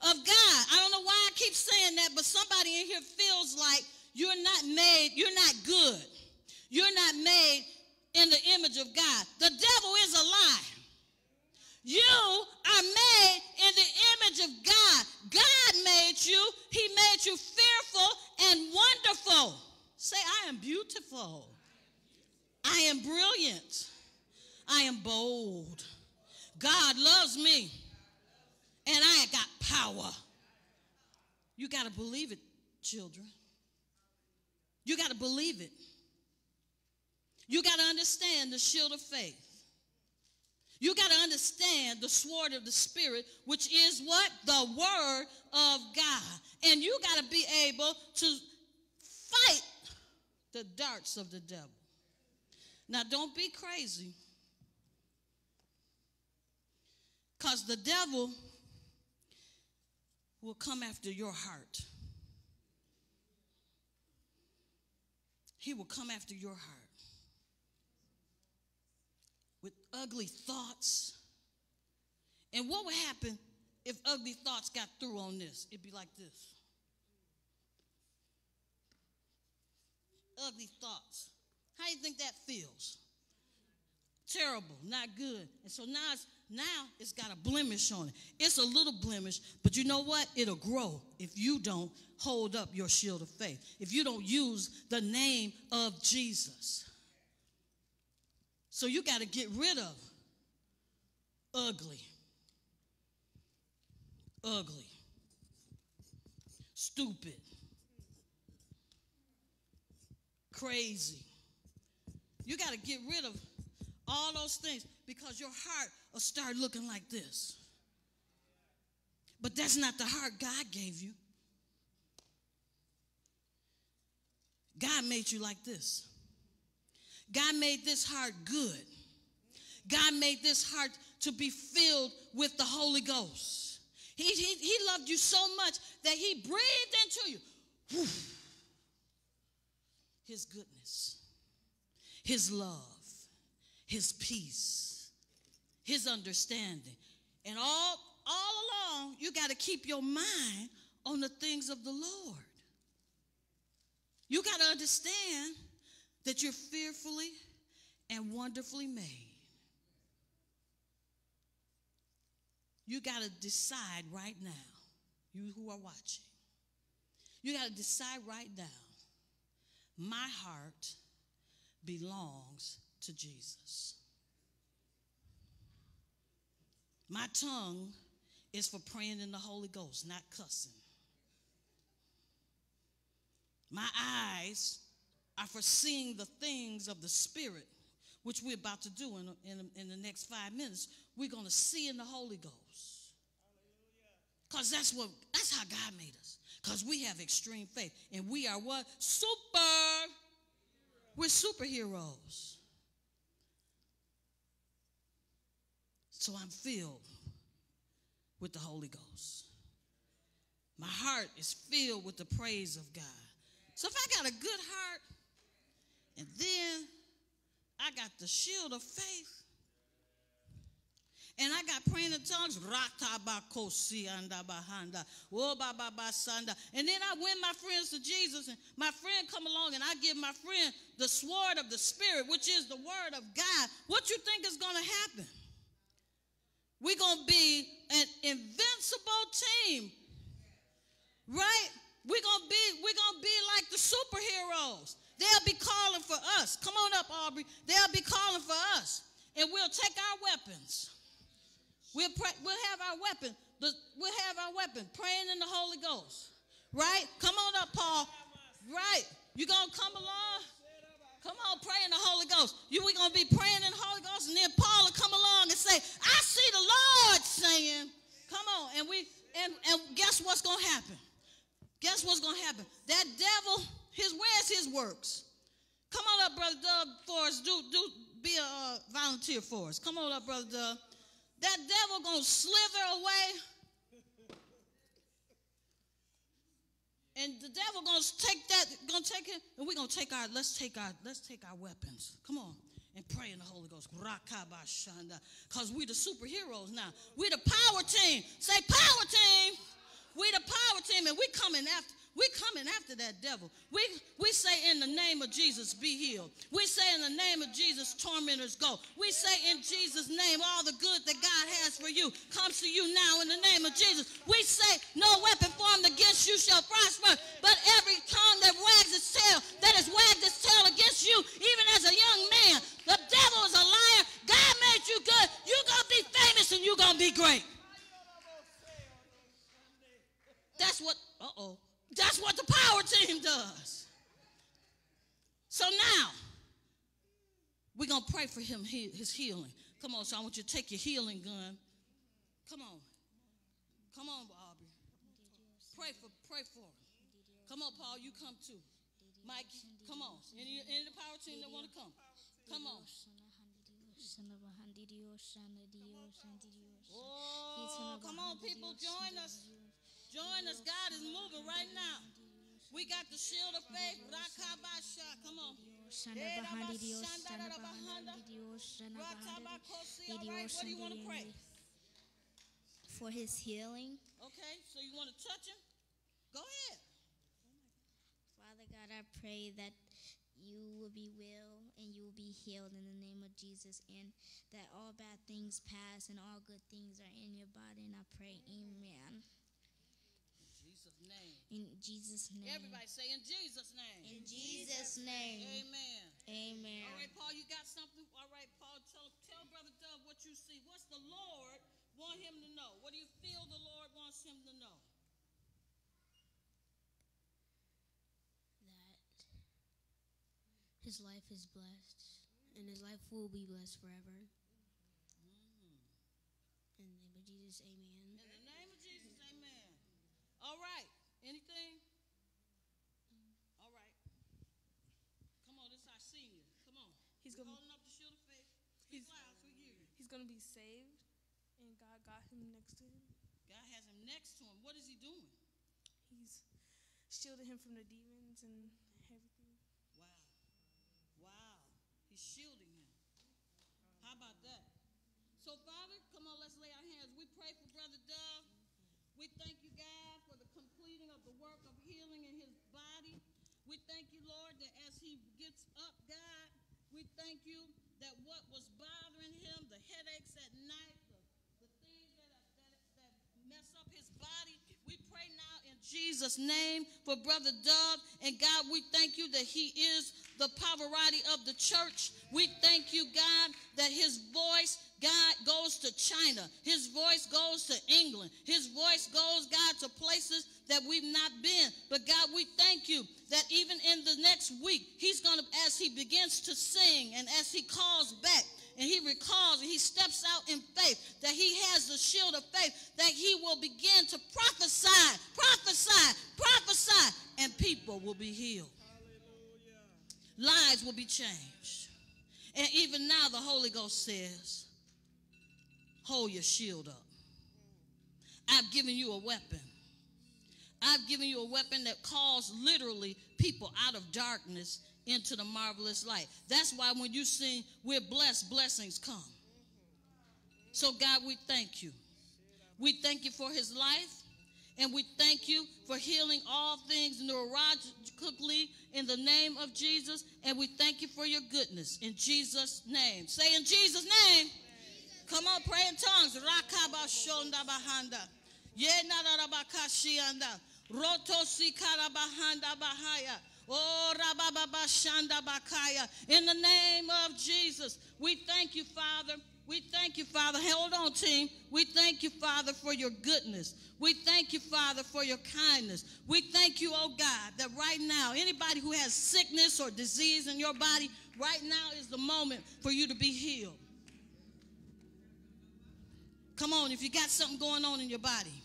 Speaker 1: of God. I don't know why I keep saying that, but somebody in here feels like you're not made, you're not good. You're not made in the image of God. The devil is a lie. You are made in the image of God. God made you. He made you fearful and wonderful. Say, I am beautiful. I am brilliant. I am bold. God loves me. And I got power. You got to believe it, children. You got to believe it. You got to understand the shield of faith. You got to understand the sword of the Spirit, which is what? The Word of God. And you got to be able to fight the darts of the devil. Now, don't be crazy. Because the devil will come after your heart. He will come after your heart with ugly thoughts. And what will happen if ugly thoughts got through on this? It'd be like this ugly thoughts. How do you think that feels? Terrible, not good. And so now it's now it's got a blemish on it. It's a little blemish, but you know what? It'll grow if you don't hold up your shield of faith. If you don't use the name of Jesus. So you got to get rid of ugly. Ugly. Stupid. Crazy. You got to get rid of all those things because your heart will start looking like this. But that's not the heart God gave you. God made you like this. God made this heart good. God made this heart to be filled with the Holy Ghost. He, he, he loved you so much that he breathed into you Whew. his goodness, his love, his peace, his understanding. And all, all along, you got to keep your mind on the things of the Lord. You got to understand that you're fearfully and wonderfully made. You got to decide right now, you who are watching, you got to decide right now my heart belongs to Jesus. My tongue is for praying in the Holy Ghost, not cussing. My eyes are for seeing the things of the Spirit, which we're about to do in, in, in the next five minutes. We're going to see in the Holy Ghost. Because that's what that's how God made us. Because we have extreme faith. And we are what? Super. We're superheroes. So I'm filled with the Holy Ghost. My heart is filled with the praise of God. So if I got a good heart, and then I got the shield of faith. And I got praying in tongues. Oh, and then I win my friends to Jesus. And my friend come along and I give my friend the sword of the Spirit, which is the word of God. What you think is going to happen? We're going to be an invincible team. Right? We're going to be we're going to be like the superheroes. They'll be calling for us. Come on up, Aubrey. They'll be calling for us. And we'll take our weapons. We'll, pray, we'll have our weapon. We'll have our weapon, praying in the Holy Ghost. Right? Come on up, Paul. Right. You gonna come along? Come on, pray in the Holy Ghost. You we gonna be praying in the Holy Ghost, and then Paul will come along and say, I see the Lord saying, come on, and we and and guess what's gonna happen? Guess what's gonna happen? That devil his where's his works? Come on up, brother Doug, for us. Do do be a uh, volunteer for us. Come on up, brother Doug. That devil gonna slither away. And the devil gonna take that, gonna take it, and we're gonna take our, let's take our, let's take our weapons. Come on. And pray in the Holy Ghost. Because we the superheroes now. We the power team. Say power team. We the power team, and we coming after. We coming after that devil. We, we say in the name of Jesus, be healed. We say in the name of Jesus, tormentors go. We say in Jesus' name, all the good that God has for you comes to you now in the name of Jesus. We say, no weapon formed against you shall prosper, but every tongue that wags its tail, that has wagged its tail against you, even as a young man, the devil is a liar. God made you good. You're going to be famous and you're going to be great. That's what, uh-oh. That's what the power team does. So now, we're going to pray for him, his healing. Come on, so I want you to take your healing gun. Come on. Come on, Aubrey. Pray for pray for him. Come on, Paul, you come too. Mike, come on. Any, any of the power team that want to come? Come on. Oh, come on, people, join us. Join us. God is moving right now. We got the shield of faith. Come on. All right, what do you want to pray?
Speaker 2: For his healing.
Speaker 1: Okay, so you want to touch him? Go ahead.
Speaker 2: Father God, I pray that you will be well and you will be healed in the name of Jesus and that all bad things pass and all good things are in your body. And I pray, Amen. In Jesus' name.
Speaker 1: Everybody say in Jesus' name.
Speaker 2: In Jesus' name.
Speaker 1: Amen.
Speaker 2: Amen.
Speaker 1: All right, Paul, you got something? All right, Paul, tell, tell Brother Dove what you see. What's the Lord want him to know? What do you feel the Lord wants him to know?
Speaker 3: that his life is blessed and his life will be blessed forever. Mm-hmm. In the name of Jesus, amen.
Speaker 1: In the name of Jesus, amen. All right. Anything? All right. Come on, this is our senior. Come on.
Speaker 4: He's
Speaker 1: We're
Speaker 4: gonna-
Speaker 1: holding up the shield of faith.
Speaker 4: He's-
Speaker 1: loud so we hear you.
Speaker 4: He's going to be saved, and God got him next to him.
Speaker 1: God has him next to him. What is he doing?
Speaker 4: He's shielded him from the demons and everything.
Speaker 1: Wow. Wow. He's shielding him. How about that? So, Father, come on, let's lay our hands. We pray for Brother Dove. We thank you, God, for the completing the work of healing in his body. We thank you, Lord, that as he gets up, God, we thank you that what was bothering him, the headaches at night, the, the things that, that, that mess up his body, we pray now in Jesus' name for Brother Dove. And God, we thank you that he is the Pavarotti of the church. We thank you, God, that his voice, God, goes to China. His voice goes to England. His voice goes, God, to places that we've not been. But God, we thank you that even in the next week, he's going to, as he begins to sing and as he calls back, and he recalls and he steps out in faith that he has the shield of faith that he will begin to prophesy prophesy prophesy and people will be healed lives will be changed and even now the holy ghost says hold your shield up i've given you a weapon i've given you a weapon that calls literally people out of darkness into the marvelous light. That's why when you sing, we're blessed, blessings come. So, God, we thank you. We thank you for his life, and we thank you for healing all things neurologically in the name of Jesus, and we thank you for your goodness in Jesus' name. Say in Jesus' name. Come on, pray in tongues. Rakabashonda bahanda. Yenarabakashianda. Roto sikara bahanda bahaya. Oh, Rababa Shanda Bakaya. In the name of Jesus, we thank you, Father. We thank you, Father. Hold on, team. We thank you, Father, for your goodness. We thank you, Father, for your kindness. We thank you, oh God, that right now, anybody who has sickness or disease in your body, right now is the moment for you to be healed. Come on, if you got something going on in your body,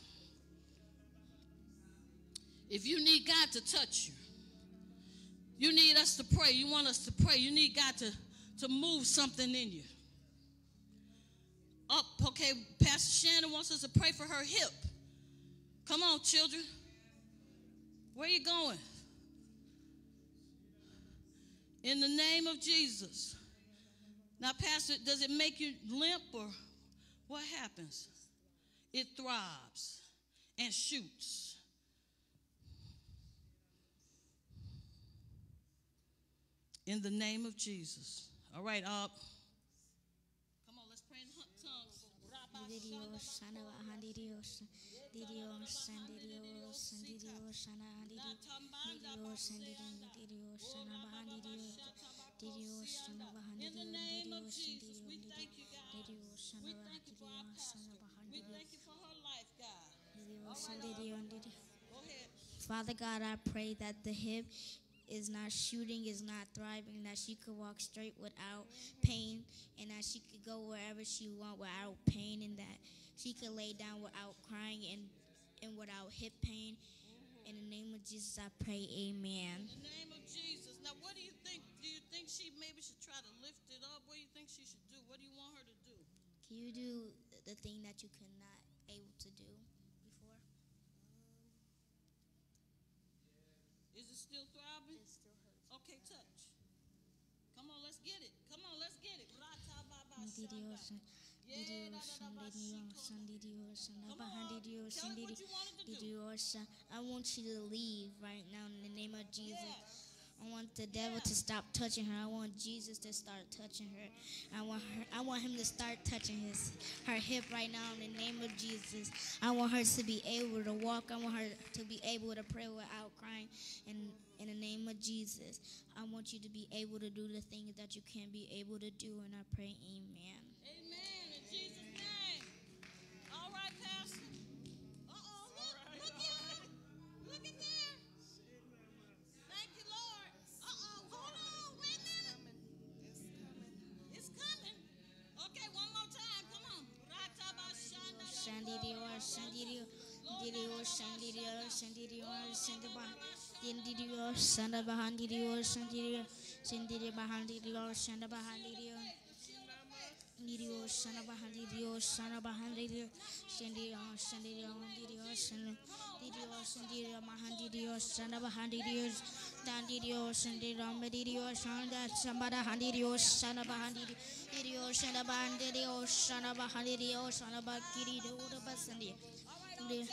Speaker 1: if you need God to touch you, you need us to pray. You want us to pray. You need God to, to move something in you. Up, okay, Pastor Shannon wants us to pray for her hip. Come on, children. Where you going? In the name of Jesus. Now, Pastor, does it make you limp or what happens? It throbs and shoots. in the name of Jesus. All right, up. Come on, let's pray in tongues.
Speaker 2: Didios, Shana Bahandidios, Didios, Sandidios, Sandidios, Shana Didios, Sandidios, Shana Bahandidios, Didios, Shana
Speaker 1: In the name of
Speaker 2: Bahandidios,
Speaker 1: Jesus, we thank you, God.
Speaker 2: Didios, Shana
Speaker 1: We thank you for our
Speaker 2: Bahandidios,
Speaker 1: pastor.
Speaker 2: Shana
Speaker 1: We
Speaker 2: Bahandidios,
Speaker 1: thank you for her life, God.
Speaker 2: Didios, Sandidios, Didios.
Speaker 1: Go ahead.
Speaker 2: Father God, I pray that the hip is not shooting, is not thriving, that she could walk straight without mm-hmm. pain, and that she could go wherever she want without pain, and that she could lay down without crying and, and without hip pain. Mm-hmm. In the name of Jesus, I pray, amen.
Speaker 1: In the name of Jesus. Now, what do you think? Do you think she maybe should try to lift it up? What do you think she should do? What do you want her to do?
Speaker 2: Can you do the thing that you could not able to do before?
Speaker 1: Is it still throbbing?
Speaker 2: It still hurts.
Speaker 1: Okay, touch. Come on, let's get it. Come on, let's get it. Ra-ta-ba-ba-shanda.
Speaker 2: Didiosa,
Speaker 1: Yeah,
Speaker 2: didiosa,
Speaker 1: da-da-da-ba-shiko.
Speaker 2: didiosa, didiosa,
Speaker 1: Come
Speaker 2: nabaha,
Speaker 1: on,
Speaker 2: didiosa,
Speaker 1: tell her
Speaker 2: didi-
Speaker 1: what you wanted to do.
Speaker 2: didiosa. I want you to leave right now in the name of Jesus. I want the devil to stop touching her. I want Jesus to start touching her. I want her. I want him to start touching his her hip right now in the name of Jesus. I want her to be able to walk. I want her to be able to pray without crying. In in the name of Jesus, I want you to be able to do the things that you can't be able to do. And I pray. Amen.
Speaker 1: Oh.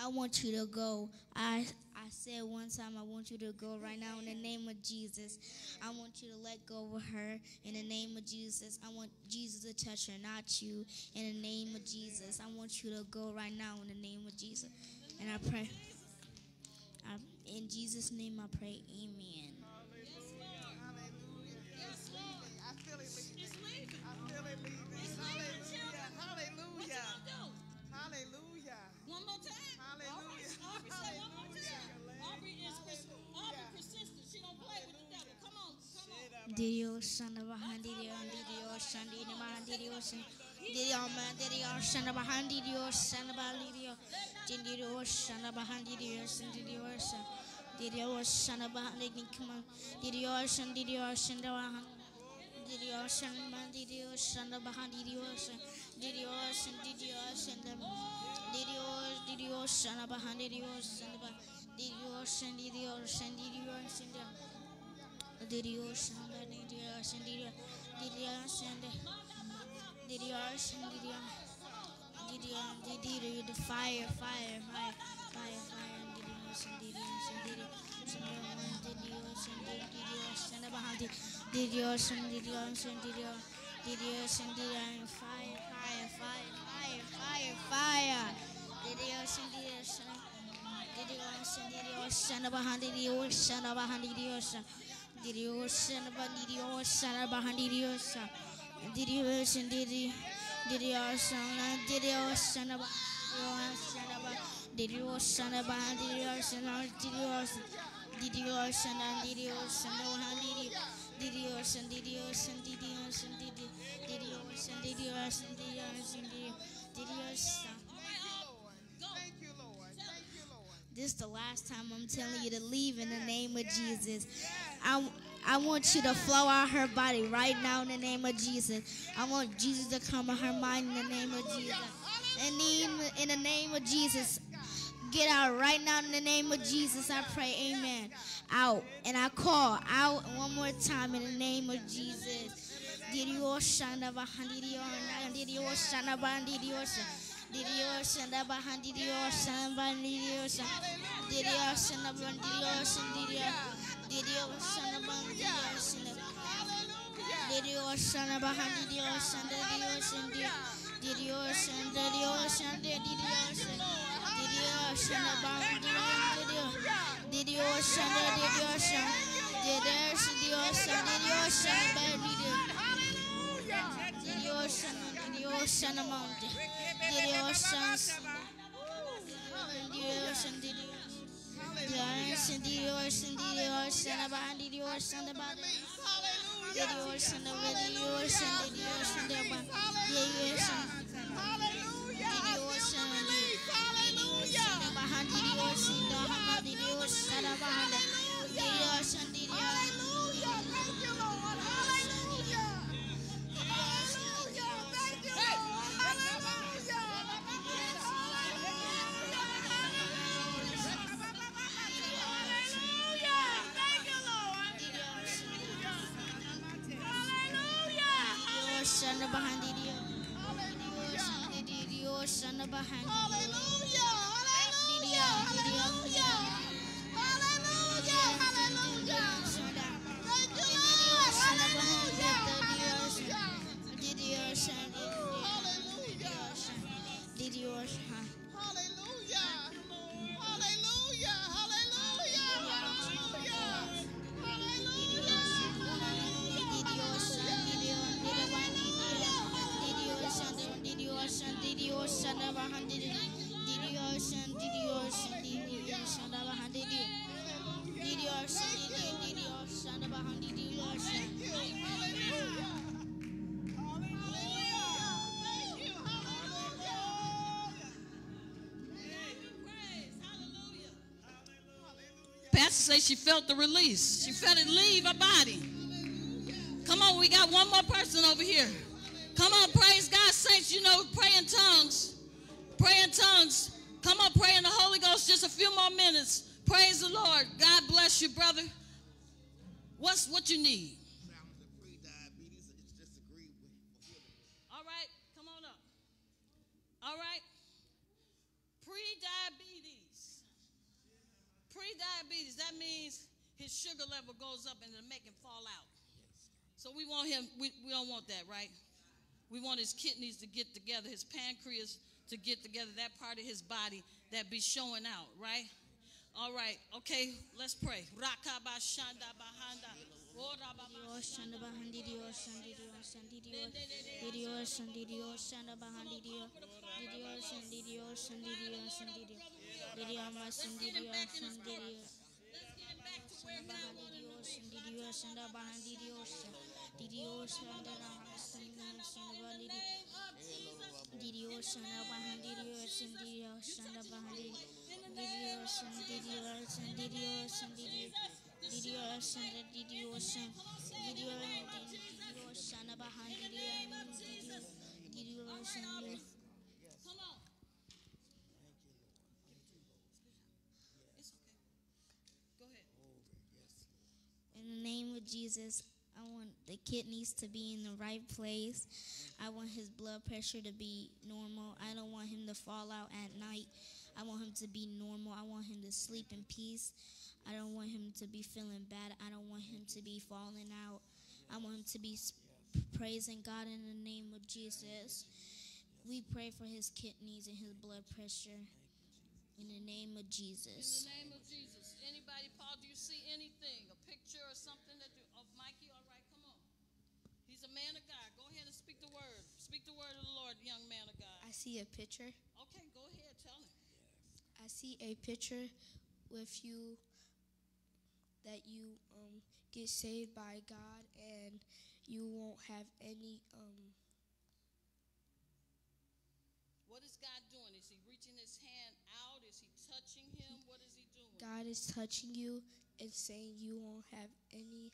Speaker 2: I want you to go. I I said one time I want you to go right now in the name of Jesus. I want you to let go of her in the name of Jesus. I want Jesus to touch her, not you. In the name of Jesus. I want you to go right now in the name of Jesus. And I pray. I, in Jesus' name I pray, Amen.
Speaker 1: Come on.
Speaker 2: Didio shanda bahandi dio didio shandi ni mahandi dio shan didio man didio shanda bahandi dio shanda bahandi dio didio shanda bahandi dio shan didio shan didio shanda bahandi ni come on didio shan didio shanda bahandi didio didio shanda didio shandidio didio didio the fire fire fire fire fire shanda bahandi didio shandidio shandidio didio shandidio fire fire fire fire fire fire didio shandidio shanda didio shandidio shanda bahandi didio shanda Diriosan bandiriosan bahandiriosa diriosan diri.
Speaker 5: Thank you, Lord.
Speaker 2: This is the last time I'm telling you to leave in the name of Jesus. I, I want you to flow out her body right now in the name of Jesus. I want Jesus to come in her mind in the name of Jesus. In, in the name of Jesus, get out right now in the name of Jesus. I pray, amen. Out. And I call out one more time in the name of Jesus. Didio shanda bahandidio, didio shanda bandidio, didio shanda bahandidio, shanda bandidio, didio shanda bandidio, didio, didio shanda bandidio, didio shanda bahandidio, shanda didio shanda, didio shanda didio shanda, didio shanda, didio shanda bandidio, didio shanda didio shanda, didio shanda didio shanda, didio shanda bandidio. Did the ocean, did the ocean mountain, did the ocean, did the ocean, did the ocean, ocean, the ocean, the ocean, behind the ocean, the behind the ocean, the ocean, the ocean, the ocean, the behind the ocean,
Speaker 5: Hallelujah.
Speaker 2: the ocean,
Speaker 5: Hallelujah.
Speaker 2: the behind the ocean, the behind the ocean, the behind the ocean, the ocean.
Speaker 5: Hallelujah. Hallelujah. Hallelujah. Hallelujah. Thank you, Lord. Hallelujah.
Speaker 2: Hallelujah. behind the ocean, the ocean behind the
Speaker 5: Hallelujah. Hallelujah. Hallelujah. Hallelujah. Hallelujah. Thank you, Lord. Hallelujah. Hallelujah. Hallelujah. Hallelujah.
Speaker 1: Say she felt the release. She felt it leave her body. Come on, we got one more person over here. Come on, praise God, saints. You know, pray in tongues. Pray in tongues. Come on, pray in the Holy Ghost just a few more minutes. Praise the Lord. God bless you, brother. What's what you need?
Speaker 6: Balance of pre-diabetes, it's disagreed with.
Speaker 1: All right, come on up. All right. Pre-diabetes. Pre-diabetes, that means his sugar level goes up and it'll make him fall out. So we want him, we, we don't want that, right? We want his kidneys to get together, his pancreas to get together, that part of his body that be showing out, right? All right, okay, let's pray. Him back to where God
Speaker 2: behind the ocean, the ocean, the behind the ocean, the ocean, the ocean, the ocean, behind the the ocean, the behind the ocean, the ocean, the behind the the ocean, the ocean, the ocean, the ocean, the the ocean, the the ocean, the the ocean, the behind the the the ocean.
Speaker 1: Come on. It's okay. Go ahead.
Speaker 2: In the name of Jesus, I want the kidneys to be in the right place. I want his blood pressure to be normal. I don't want him to fall out at night. I want him to be normal. I want him to sleep in peace. I don't want him to be feeling bad. I don't want him to be falling out. I want him to be praising God in the name of Jesus. We pray for his kidneys and his blood pressure in the name of Jesus.
Speaker 1: In the name of Jesus. Anybody, Paul, do you see anything? A picture or something that you, of Mikey? All right, come on. He's a man of God. Go ahead and speak the word. Speak the word of the Lord, young man of God.
Speaker 7: I see a picture.
Speaker 1: Okay, go ahead. Tell him. Yes.
Speaker 7: I see a picture with you that you um, get saved by God and you won't have any um,
Speaker 1: What is God doing? Is he reaching his hand out? Is he touching him? What is he doing?
Speaker 7: God is touching you and saying you won't have any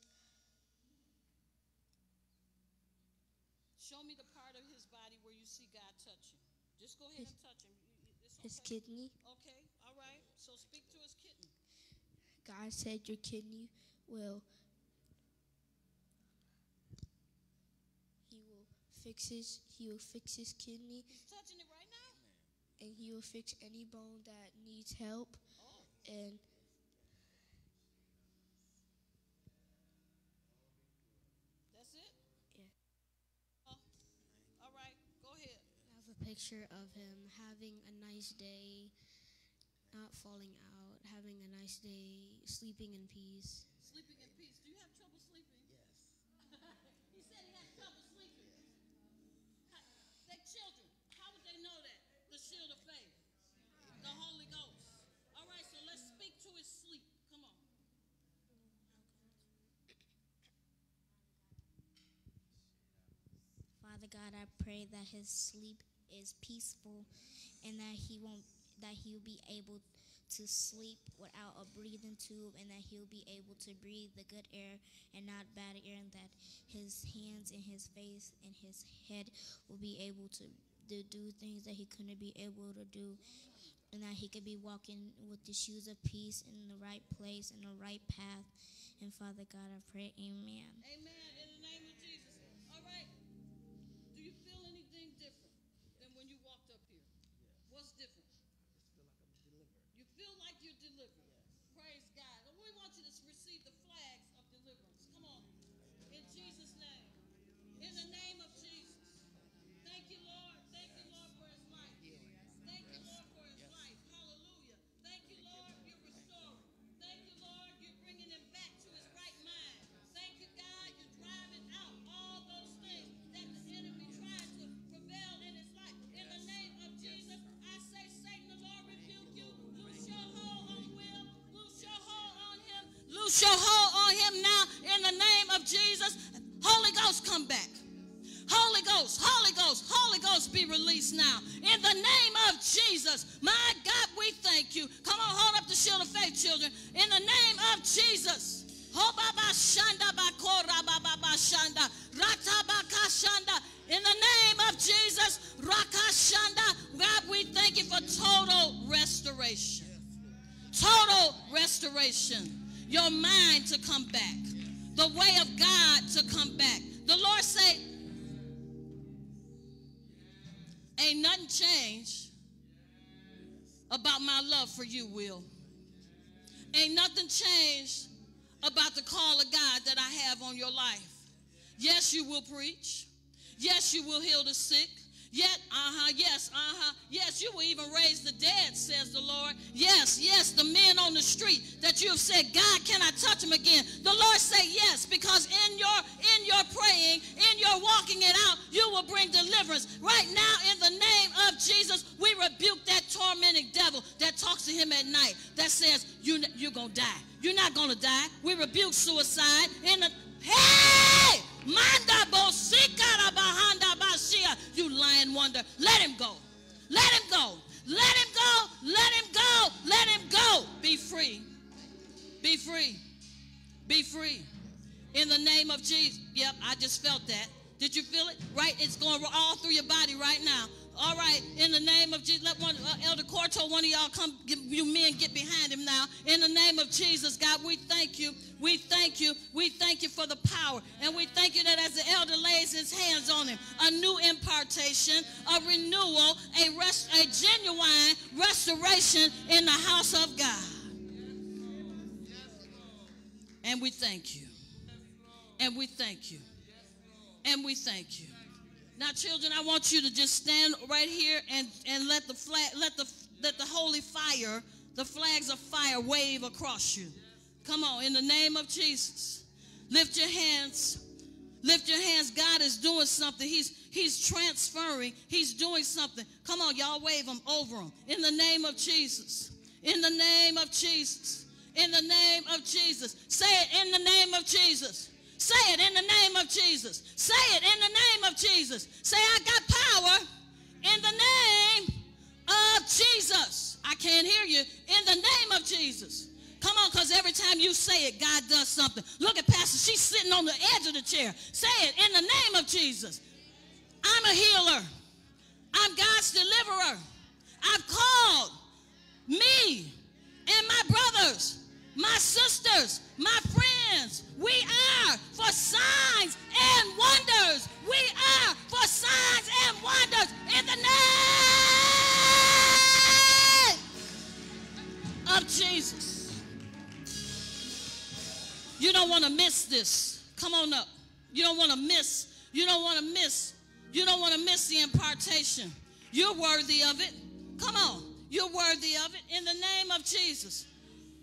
Speaker 1: Show me the part of his body where you see God touching. Just go ahead and touch him. It's
Speaker 7: his
Speaker 1: okay.
Speaker 7: kidney.
Speaker 1: Okay, all right. So speak to his kidney.
Speaker 7: God said your kidney will he will fix his he will fix his kidney
Speaker 1: He's touching it right now.
Speaker 7: and he will fix any bone that needs help
Speaker 1: Oh,
Speaker 7: and
Speaker 3: picture of him having a nice day, not falling out, having a nice day, sleeping in peace.
Speaker 1: Sleeping in peace. Do you have trouble sleeping? Yes. [laughs] he said he had trouble sleeping. Yes. Their children, how would they know that? The shield of faith, the Holy Ghost. All right, so let's speak to his sleep. Come on.
Speaker 2: Father God, I pray that his sleep is peaceful and that he won't that he'll be able to sleep without a breathing tube and that he'll be able to breathe the good air and not bad air and that his hands and his face and his head will be able to, to do things that he couldn't be able to do and that he could be walking with the shoes of peace in the right place in the right path and father god i pray amen
Speaker 1: Amen. In the name of Jesus. Holy Ghost, come back. Holy Ghost, Holy Ghost, Holy Ghost be released now. In the name of Jesus. My God, we thank you. Come on, hold up the shield of faith, children. In the name of Jesus. Oh, Ka. In the name of Jesus. Raka shanda. God, we thank you for total restoration. Total restoration. Your mind to come back. The way of God to come back. The Lord say, Ain't nothing changed about my love for you, Will. Ain't nothing changed about the call of God that I have on your life. Yes, you will preach. Yes, you will heal the sick. Yet, uh-huh, yes, uh-huh, yes, you will even raise the dead, says the Lord. Yes, yes, the men on the street that you have said, God, can I touch them again? The Lord say yes, because in your in your praying, in your walking it out, you will bring deliverance. Right now, in the name of Jesus, we rebuke that tormenting devil that talks to him at night, that says, you, you're gonna die. You're not gonna die. We rebuke suicide in the Hey! Manda bosikara bahanda wonder. Let him go. Let him go. Let him go. Let him go. Let him go. Be free. Be free. Be free. In the name of Jesus. Yep, I just felt that. Did you feel it? Right? It's going all through your body right now. All right, in the name of Jesus, let one uh, Elder Corto, one of y'all come, you men get behind him now. In the name of Jesus, God, we thank you. We thank you. We thank you for the power. And we thank you that as the elder lays his hands on him, a new impartation, a renewal, a, rest, a genuine restoration in the house of God. And we thank you. And we thank you. And we thank you. Now, children, I want you to just stand right here and, and let the flag, let the let the holy fire, the flags of fire wave across you. Come on, in the name of Jesus. Lift your hands. Lift your hands. God is doing something. He's He's transferring. He's doing something. Come on, y'all wave them over them. In the name of Jesus. In the name of Jesus. In the name of Jesus. Say it in the name of Jesus. Say it in the name of Jesus. Say it in the name of Jesus. Say, I got power in the name of Jesus. I can't hear you. In the name of Jesus. Come on, because every time you say it, God does something. Look at Pastor. She's sitting on the edge of the chair. Say it in the name of Jesus. I'm a healer. I'm God's deliverer. I've called me and my brothers, my sisters, my friends. We are for signs and wonders. We are for signs and wonders in the name of Jesus. You don't want to miss this. Come on up. You don't want to miss. You don't want to miss. You don't want to miss the impartation. You're worthy of it. Come on. You're worthy of it in the name of Jesus.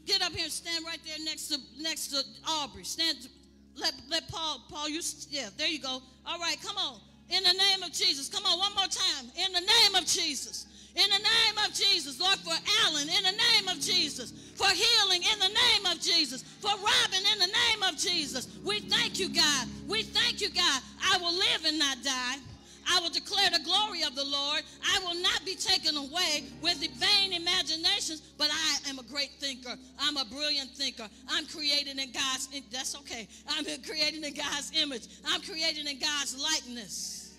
Speaker 1: Get up here and stand right there next to next to Aubrey. Stand. Let let Paul Paul you yeah there you go. All right, come on. In the name of Jesus. Come on one more time. In the name of Jesus. In the name of Jesus, Lord, for Alan, in the name of Jesus, for healing, in the name of Jesus, for Robin, in the name of Jesus. We thank you, God. We thank you, God. I will live and not die. I will declare the glory of the Lord. I will not be taken away with the vain imaginations, but I am a great thinker. I'm a brilliant thinker. I'm created in God's, that's okay. I'm [laughs] created in God's image. I'm created in God's likeness.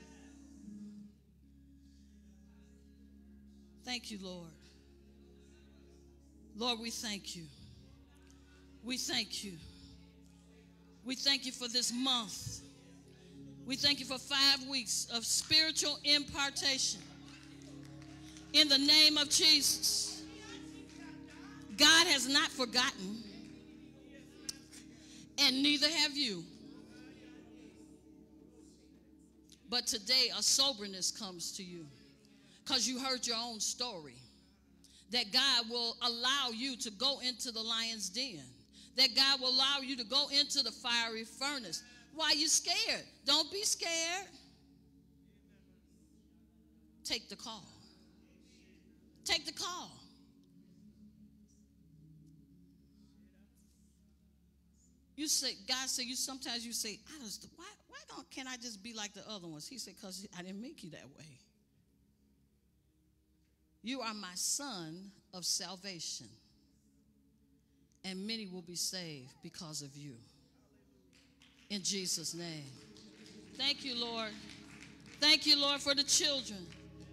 Speaker 1: Thank you, Lord. Lord, we thank you. We thank you. We thank you for this month. We thank you for five weeks of spiritual impartation. In the name of Jesus. God has not forgotten, and neither have you. But today, a soberness comes to you because you heard your own story. That God will allow you to go into the lion's den, that God will allow you to go into the fiery furnace. Why you scared? Don't be scared. Take the call. Take the call. You say, God said, you sometimes you say, I just, why, why don't, can I just be like the other ones? He said, because I didn't make you that way. You are my son of salvation, and many will be saved because of you. In Jesus' name. Thank you, Lord. Thank you, Lord, for the children.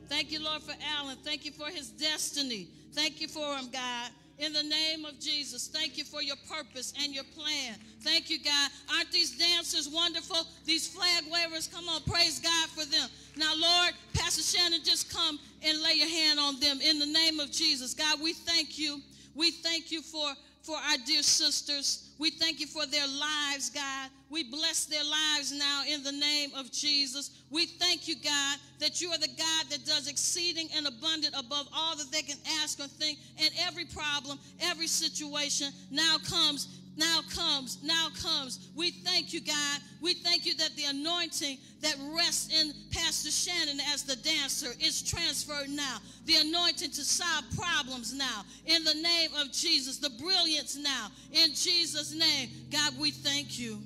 Speaker 1: Thank you, Lord, for Alan. Thank you for his destiny. Thank you for him, God. In the name of Jesus, thank you for your purpose and your plan. Thank you, God. Aren't these dancers wonderful? These flag wavers, come on, praise God for them. Now, Lord, Pastor Shannon, just come and lay your hand on them in the name of Jesus. God, we thank you. We thank you for for our dear sisters. We thank you for their lives, God. We bless their lives now in the name of Jesus. We thank you, God, that you are the God that does exceeding and abundant above all that they can ask or think. And every problem, every situation now comes now comes, now comes. We thank you, God. We thank you that the anointing that rests in Pastor Shannon as the dancer is transferred now. The anointing to solve problems now. In the name of Jesus. The brilliance now. In Jesus' name. God, we thank you.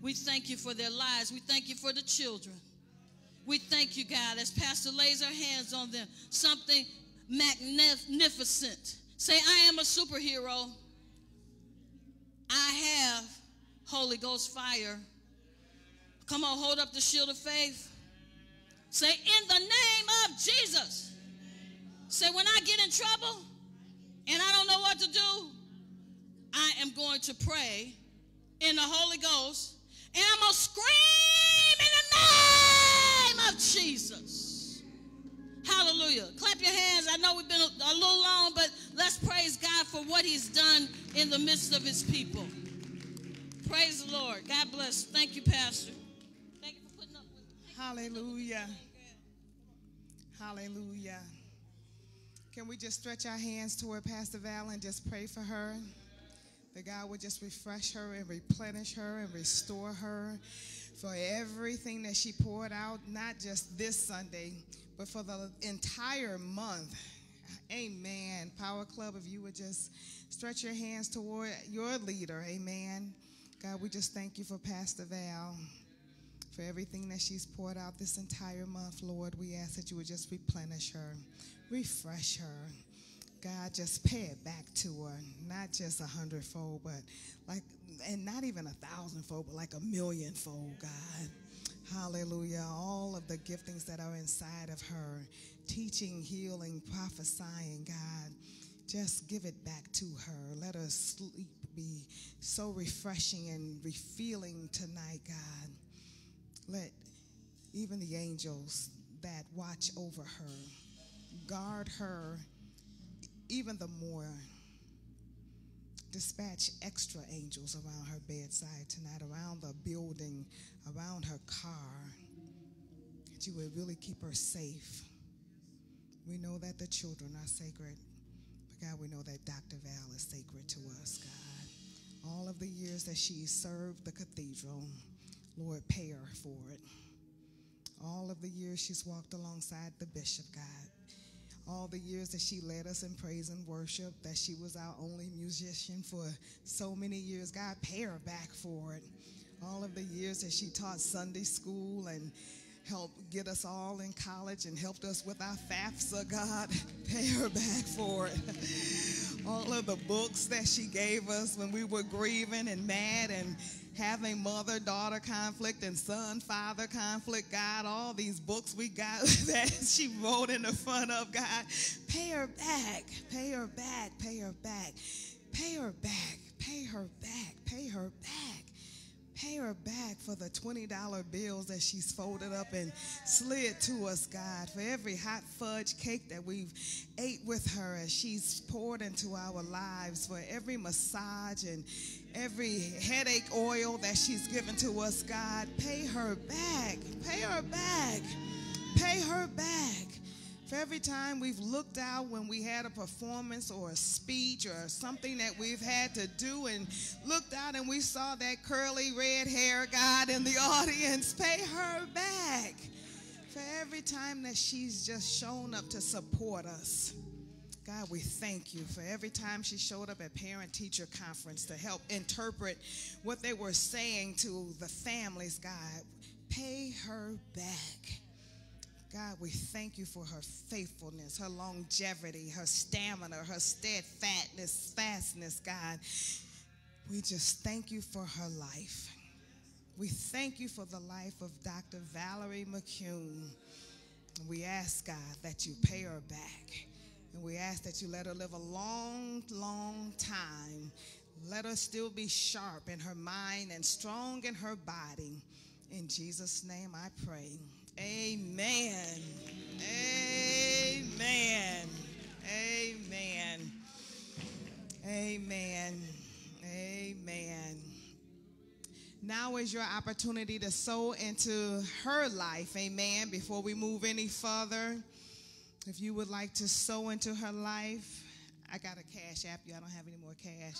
Speaker 1: We thank you for their lives. We thank you for the children. We thank you, God, as Pastor lays her hands on them. Something magnificent. Say, I am a superhero. I have Holy Ghost fire. Come on, hold up the shield of faith. Say, in the name of Jesus. Say, when I get in trouble and I don't know what to do, I am going to pray in the Holy Ghost and I'm going to scream in the name of Jesus. Hallelujah. Clap your hands. I know we've been a, little long, but let's praise God for what he's done in the midst of his people. Praise the Lord. God bless. Thank you, Pastor. Thank you for putting up with me.
Speaker 5: Hallelujah. Hallelujah. Can we just stretch our hands toward Pastor Val and just pray for her? That God would just refresh her and replenish her and restore her for everything that she poured out, not just this Sunday, but for the entire month. Amen. Power Club, if you would just stretch your hands toward your leader. Amen. God, we just thank you for Pastor Val, for everything that she's poured out this entire month, Lord. We ask that you would just replenish her, refresh her. God, just pay it back to her, not just a hundredfold, but like, and not even a thousandfold, but like a millionfold, God. Hallelujah. All of the giftings that are inside of her, teaching, healing, prophesying, God, just give it back to her. Let her sleep be so refreshing and refilling tonight, God. Let even the angels that watch over her guard her even the more. Dispatch extra angels around her bedside tonight, around the building, around her car, that you would really keep her safe. We know that the children are sacred, but God, we know that Dr. Val is sacred to us, God. All of the years that she served the cathedral, Lord, pay her for it. All of the years she's walked alongside the bishop, God. All the years that she led us in praise and worship, that she was our only musician for so many years. God, pay her back for it. All of the years that she taught Sunday school and helped get us all in college and helped us with our FAFSA, God. [laughs] Pay her back for it. [laughs] all of the books that she gave us when we were grieving and mad and having mother daughter conflict and son father conflict, God, all these books we got [laughs] that she wrote in the front of, God, pay her back, pay her back, pay her back, pay her back, pay her back, pay her back. Pay her back for the $20 bills that she's folded up and slid to us, God, for every hot fudge cake that we've ate with her as she's poured into our lives, for every massage and every headache oil that she's given to us, God. Pay her back. Pay her back. Pay her back. Every time we've looked out when we had a performance or a speech or something that we've had to do and looked out and we saw that curly red hair God in the [laughs] audience, pay her back. For every time that she's just shown up to support us. God, we thank you for every time she showed up at parent teacher conference to help interpret what they were saying to the families, God. Pay her back. God, we thank you for her faithfulness, her longevity, her stamina, her steadfastness, fastness, God. We just thank you for her life. We thank you for the life of Dr. Valorie McCune. We ask, God, that you pay her back. And we ask that you let her live a long, long time. Let her still be sharp in her mind and strong in her body. In Jesus' name I pray. Amen. Amen. Amen. Amen. Amen. Now is your opportunity to sow into her life. Amen. Before we move any further, if you would like to sow into her life, I got a cash app you. I don't have any more cash.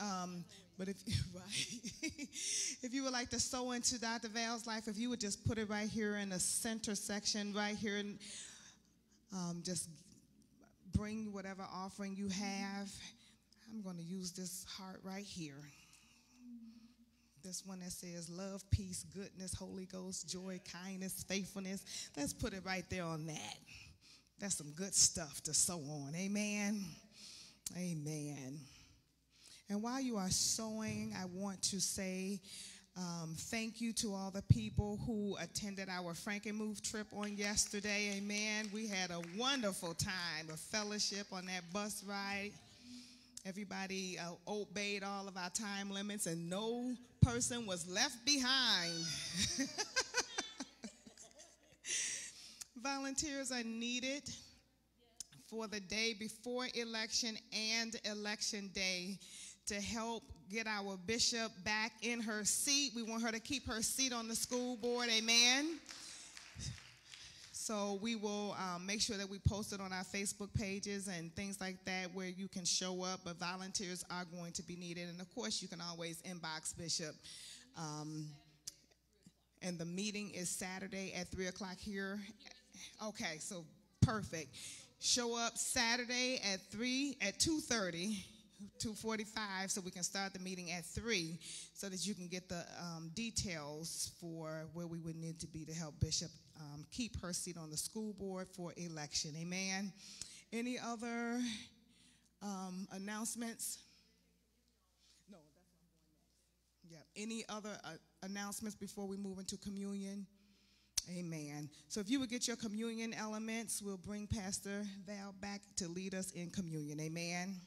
Speaker 5: Um, but if [laughs] right, if you would like to sow into Dr. Val's life, if you would just put it right here in the center section, right here, and um, just bring whatever offering you have. I'm going to use this heart right here. This one that says love, peace, goodness, Holy Ghost, joy, kindness, faithfulness. Let's put it right there on that. That's some good stuff to sow on. Amen. Amen. And while you are sowing, I want to say um, thank you to all the people who attended our Frankenmuth trip on yesterday. Amen. We had a wonderful time of fellowship on that bus ride. Everybody uh, obeyed all of our time limits, and no person was left behind. [laughs] Volunteers are needed for the day before election and election day to help get our bishop back in her seat. We want her to keep her seat on the school board. Amen. So we will um, make sure that we post it on our Facebook pages and things like that where you can show up, but volunteers are going to be needed. And of course, you can always inbox Bishop. Um, and the meeting is Saturday at 3 o'clock here. Okay, so perfect. Show up Saturday at 3 at 2.30 2.45 so we can start the meeting at 3 so that you can get the um, details for where we would need to be to help bishop um, keep her seat on the school board for election amen any other um, announcements no that's going yeah any other uh, announcements before we move into communion Amen. So if you would get your communion elements, we'll bring Pastor Val back to lead us in communion. Amen.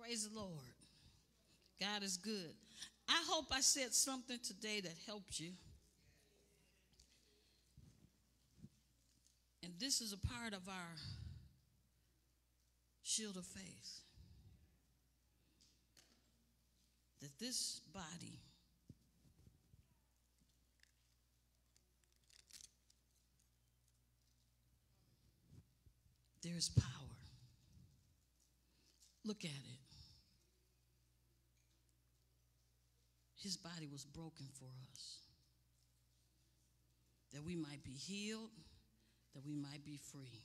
Speaker 1: Praise the Lord. God is good. I hope I said something today that helped you. And this is a part of our shield of faith. That this body there is power. Look at it. His body was broken for us. That we might be healed, that we might be free.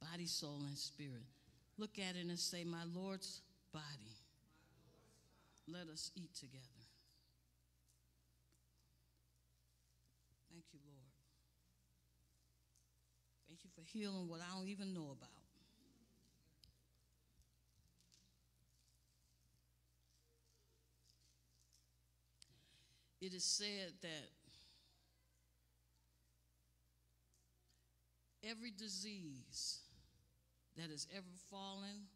Speaker 1: Body, soul, and spirit. Look at it and say, My Lord's body let us eat together. Thank you, Lord. Thank you for healing what I don't even know about. It is said that every disease that has ever fallen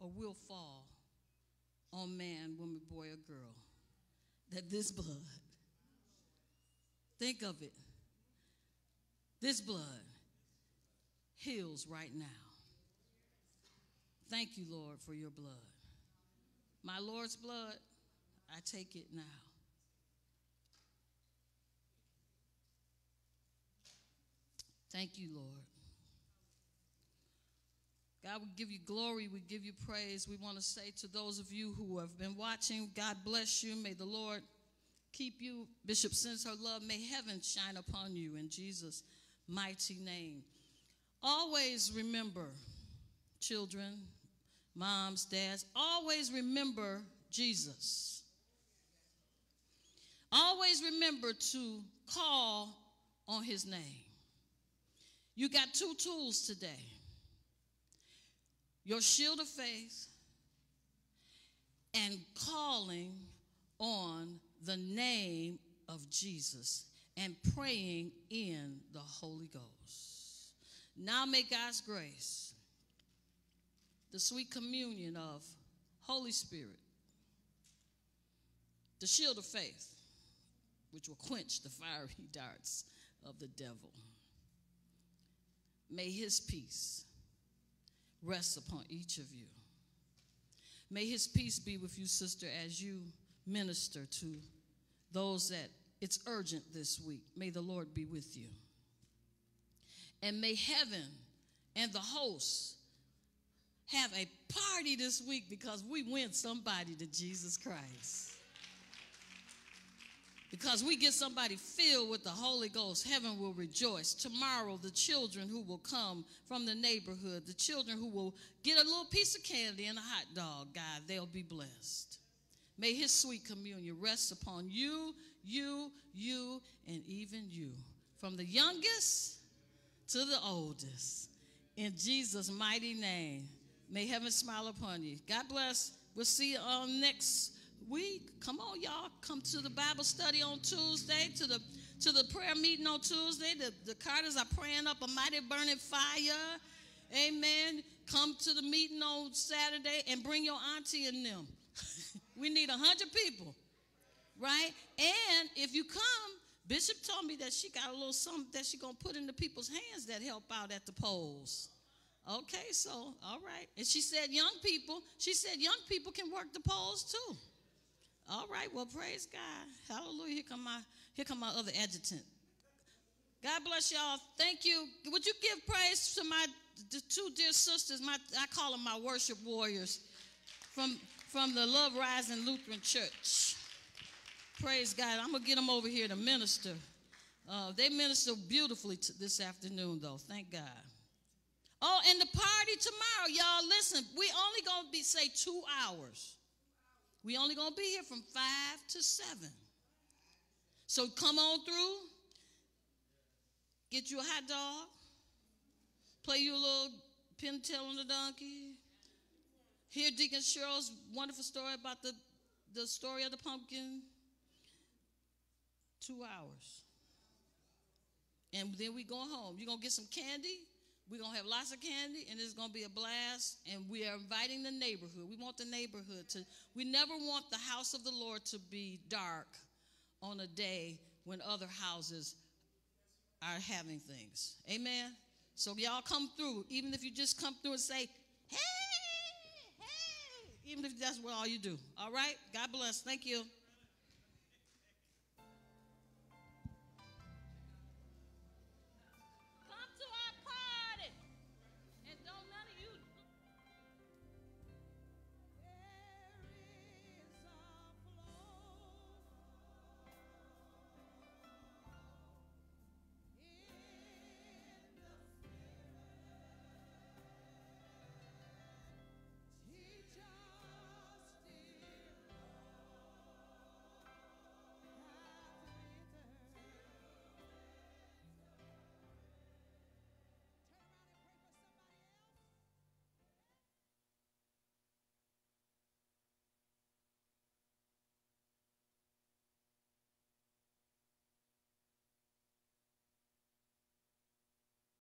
Speaker 1: or will fall on man, woman, boy, or girl, that this blood, think of it, this blood heals right now. Thank you, Lord, for your blood. My Lord's blood, I take it now. Thank you, Lord. God, we give you glory. We give you praise. We want to say to those of you who have been watching, God bless you. May the Lord keep you. Bishop sends her love. May heaven shine upon you in Jesus' mighty name. Always remember, children, moms, dads, always remember Jesus. Always remember to call on his name. You got two tools today your shield of faith and calling on the name of Jesus and praying in the Holy Ghost. Now may God's grace, the sweet communion of Holy Spirit, the shield of faith, which will quench the fiery [laughs] darts of the devil. May his peace rest upon each of you. May his peace be with you, sister, as you minister to those that it's urgent this week. May the Lord be with you. And may heaven and the hosts have a party this week because we win somebody to Jesus Christ. Because we get somebody filled with the Holy Ghost, heaven will rejoice. Tomorrow, the children who will come from the neighborhood, the children who will get a little piece of candy and a hot dog, God, they'll be blessed. May his sweet communion rest upon you, you, you, and even you. From the youngest to the oldest. In Jesus' mighty name. May heaven smile upon you. God bless. We'll see you on next week. Come on, y'all. Come to the Bible study on Tuesday, to the to the prayer meeting on Tuesday. The, the Carters are praying up a mighty burning fire. Amen. Come to the meeting on Saturday and bring your auntie and them. [laughs] we need a hundred people. Right? And if you come, Bishop told me that she got a little something that she gonna put into people's hands that help out at the polls. Okay, so all right. And she said young people, she said young people can work the polls too. All right, well, praise God. Hallelujah. Here come my here come my other adjutant. God bless y'all. Thank you. Would you give praise to my the two dear sisters? My I call them my worship warriors from from the Love Rising Lutheran Church. Praise God. I'm gonna get them over here to minister. Uh, they minister beautifully this afternoon, though. Thank God. Oh, and the party tomorrow, y'all. Listen, we only gonna be say two hours. We only gonna be here from five to seven. So come on through. Get you a hot dog. Play you a little pin tail on the donkey. Hear Deacon Cheryl's wonderful story about the, the story of the pumpkin. Two hours. And then we go home. You're gonna get some candy. We're going to have lots of candy and it's going to be a blast. And we are inviting the neighborhood. We want the neighborhood to, we never want the house of the Lord to be dark on a day when other houses are having things. Amen? So y'all come through, even if you just come through and say, hey, hey, even if that's what all you do. All right? God bless. Thank you.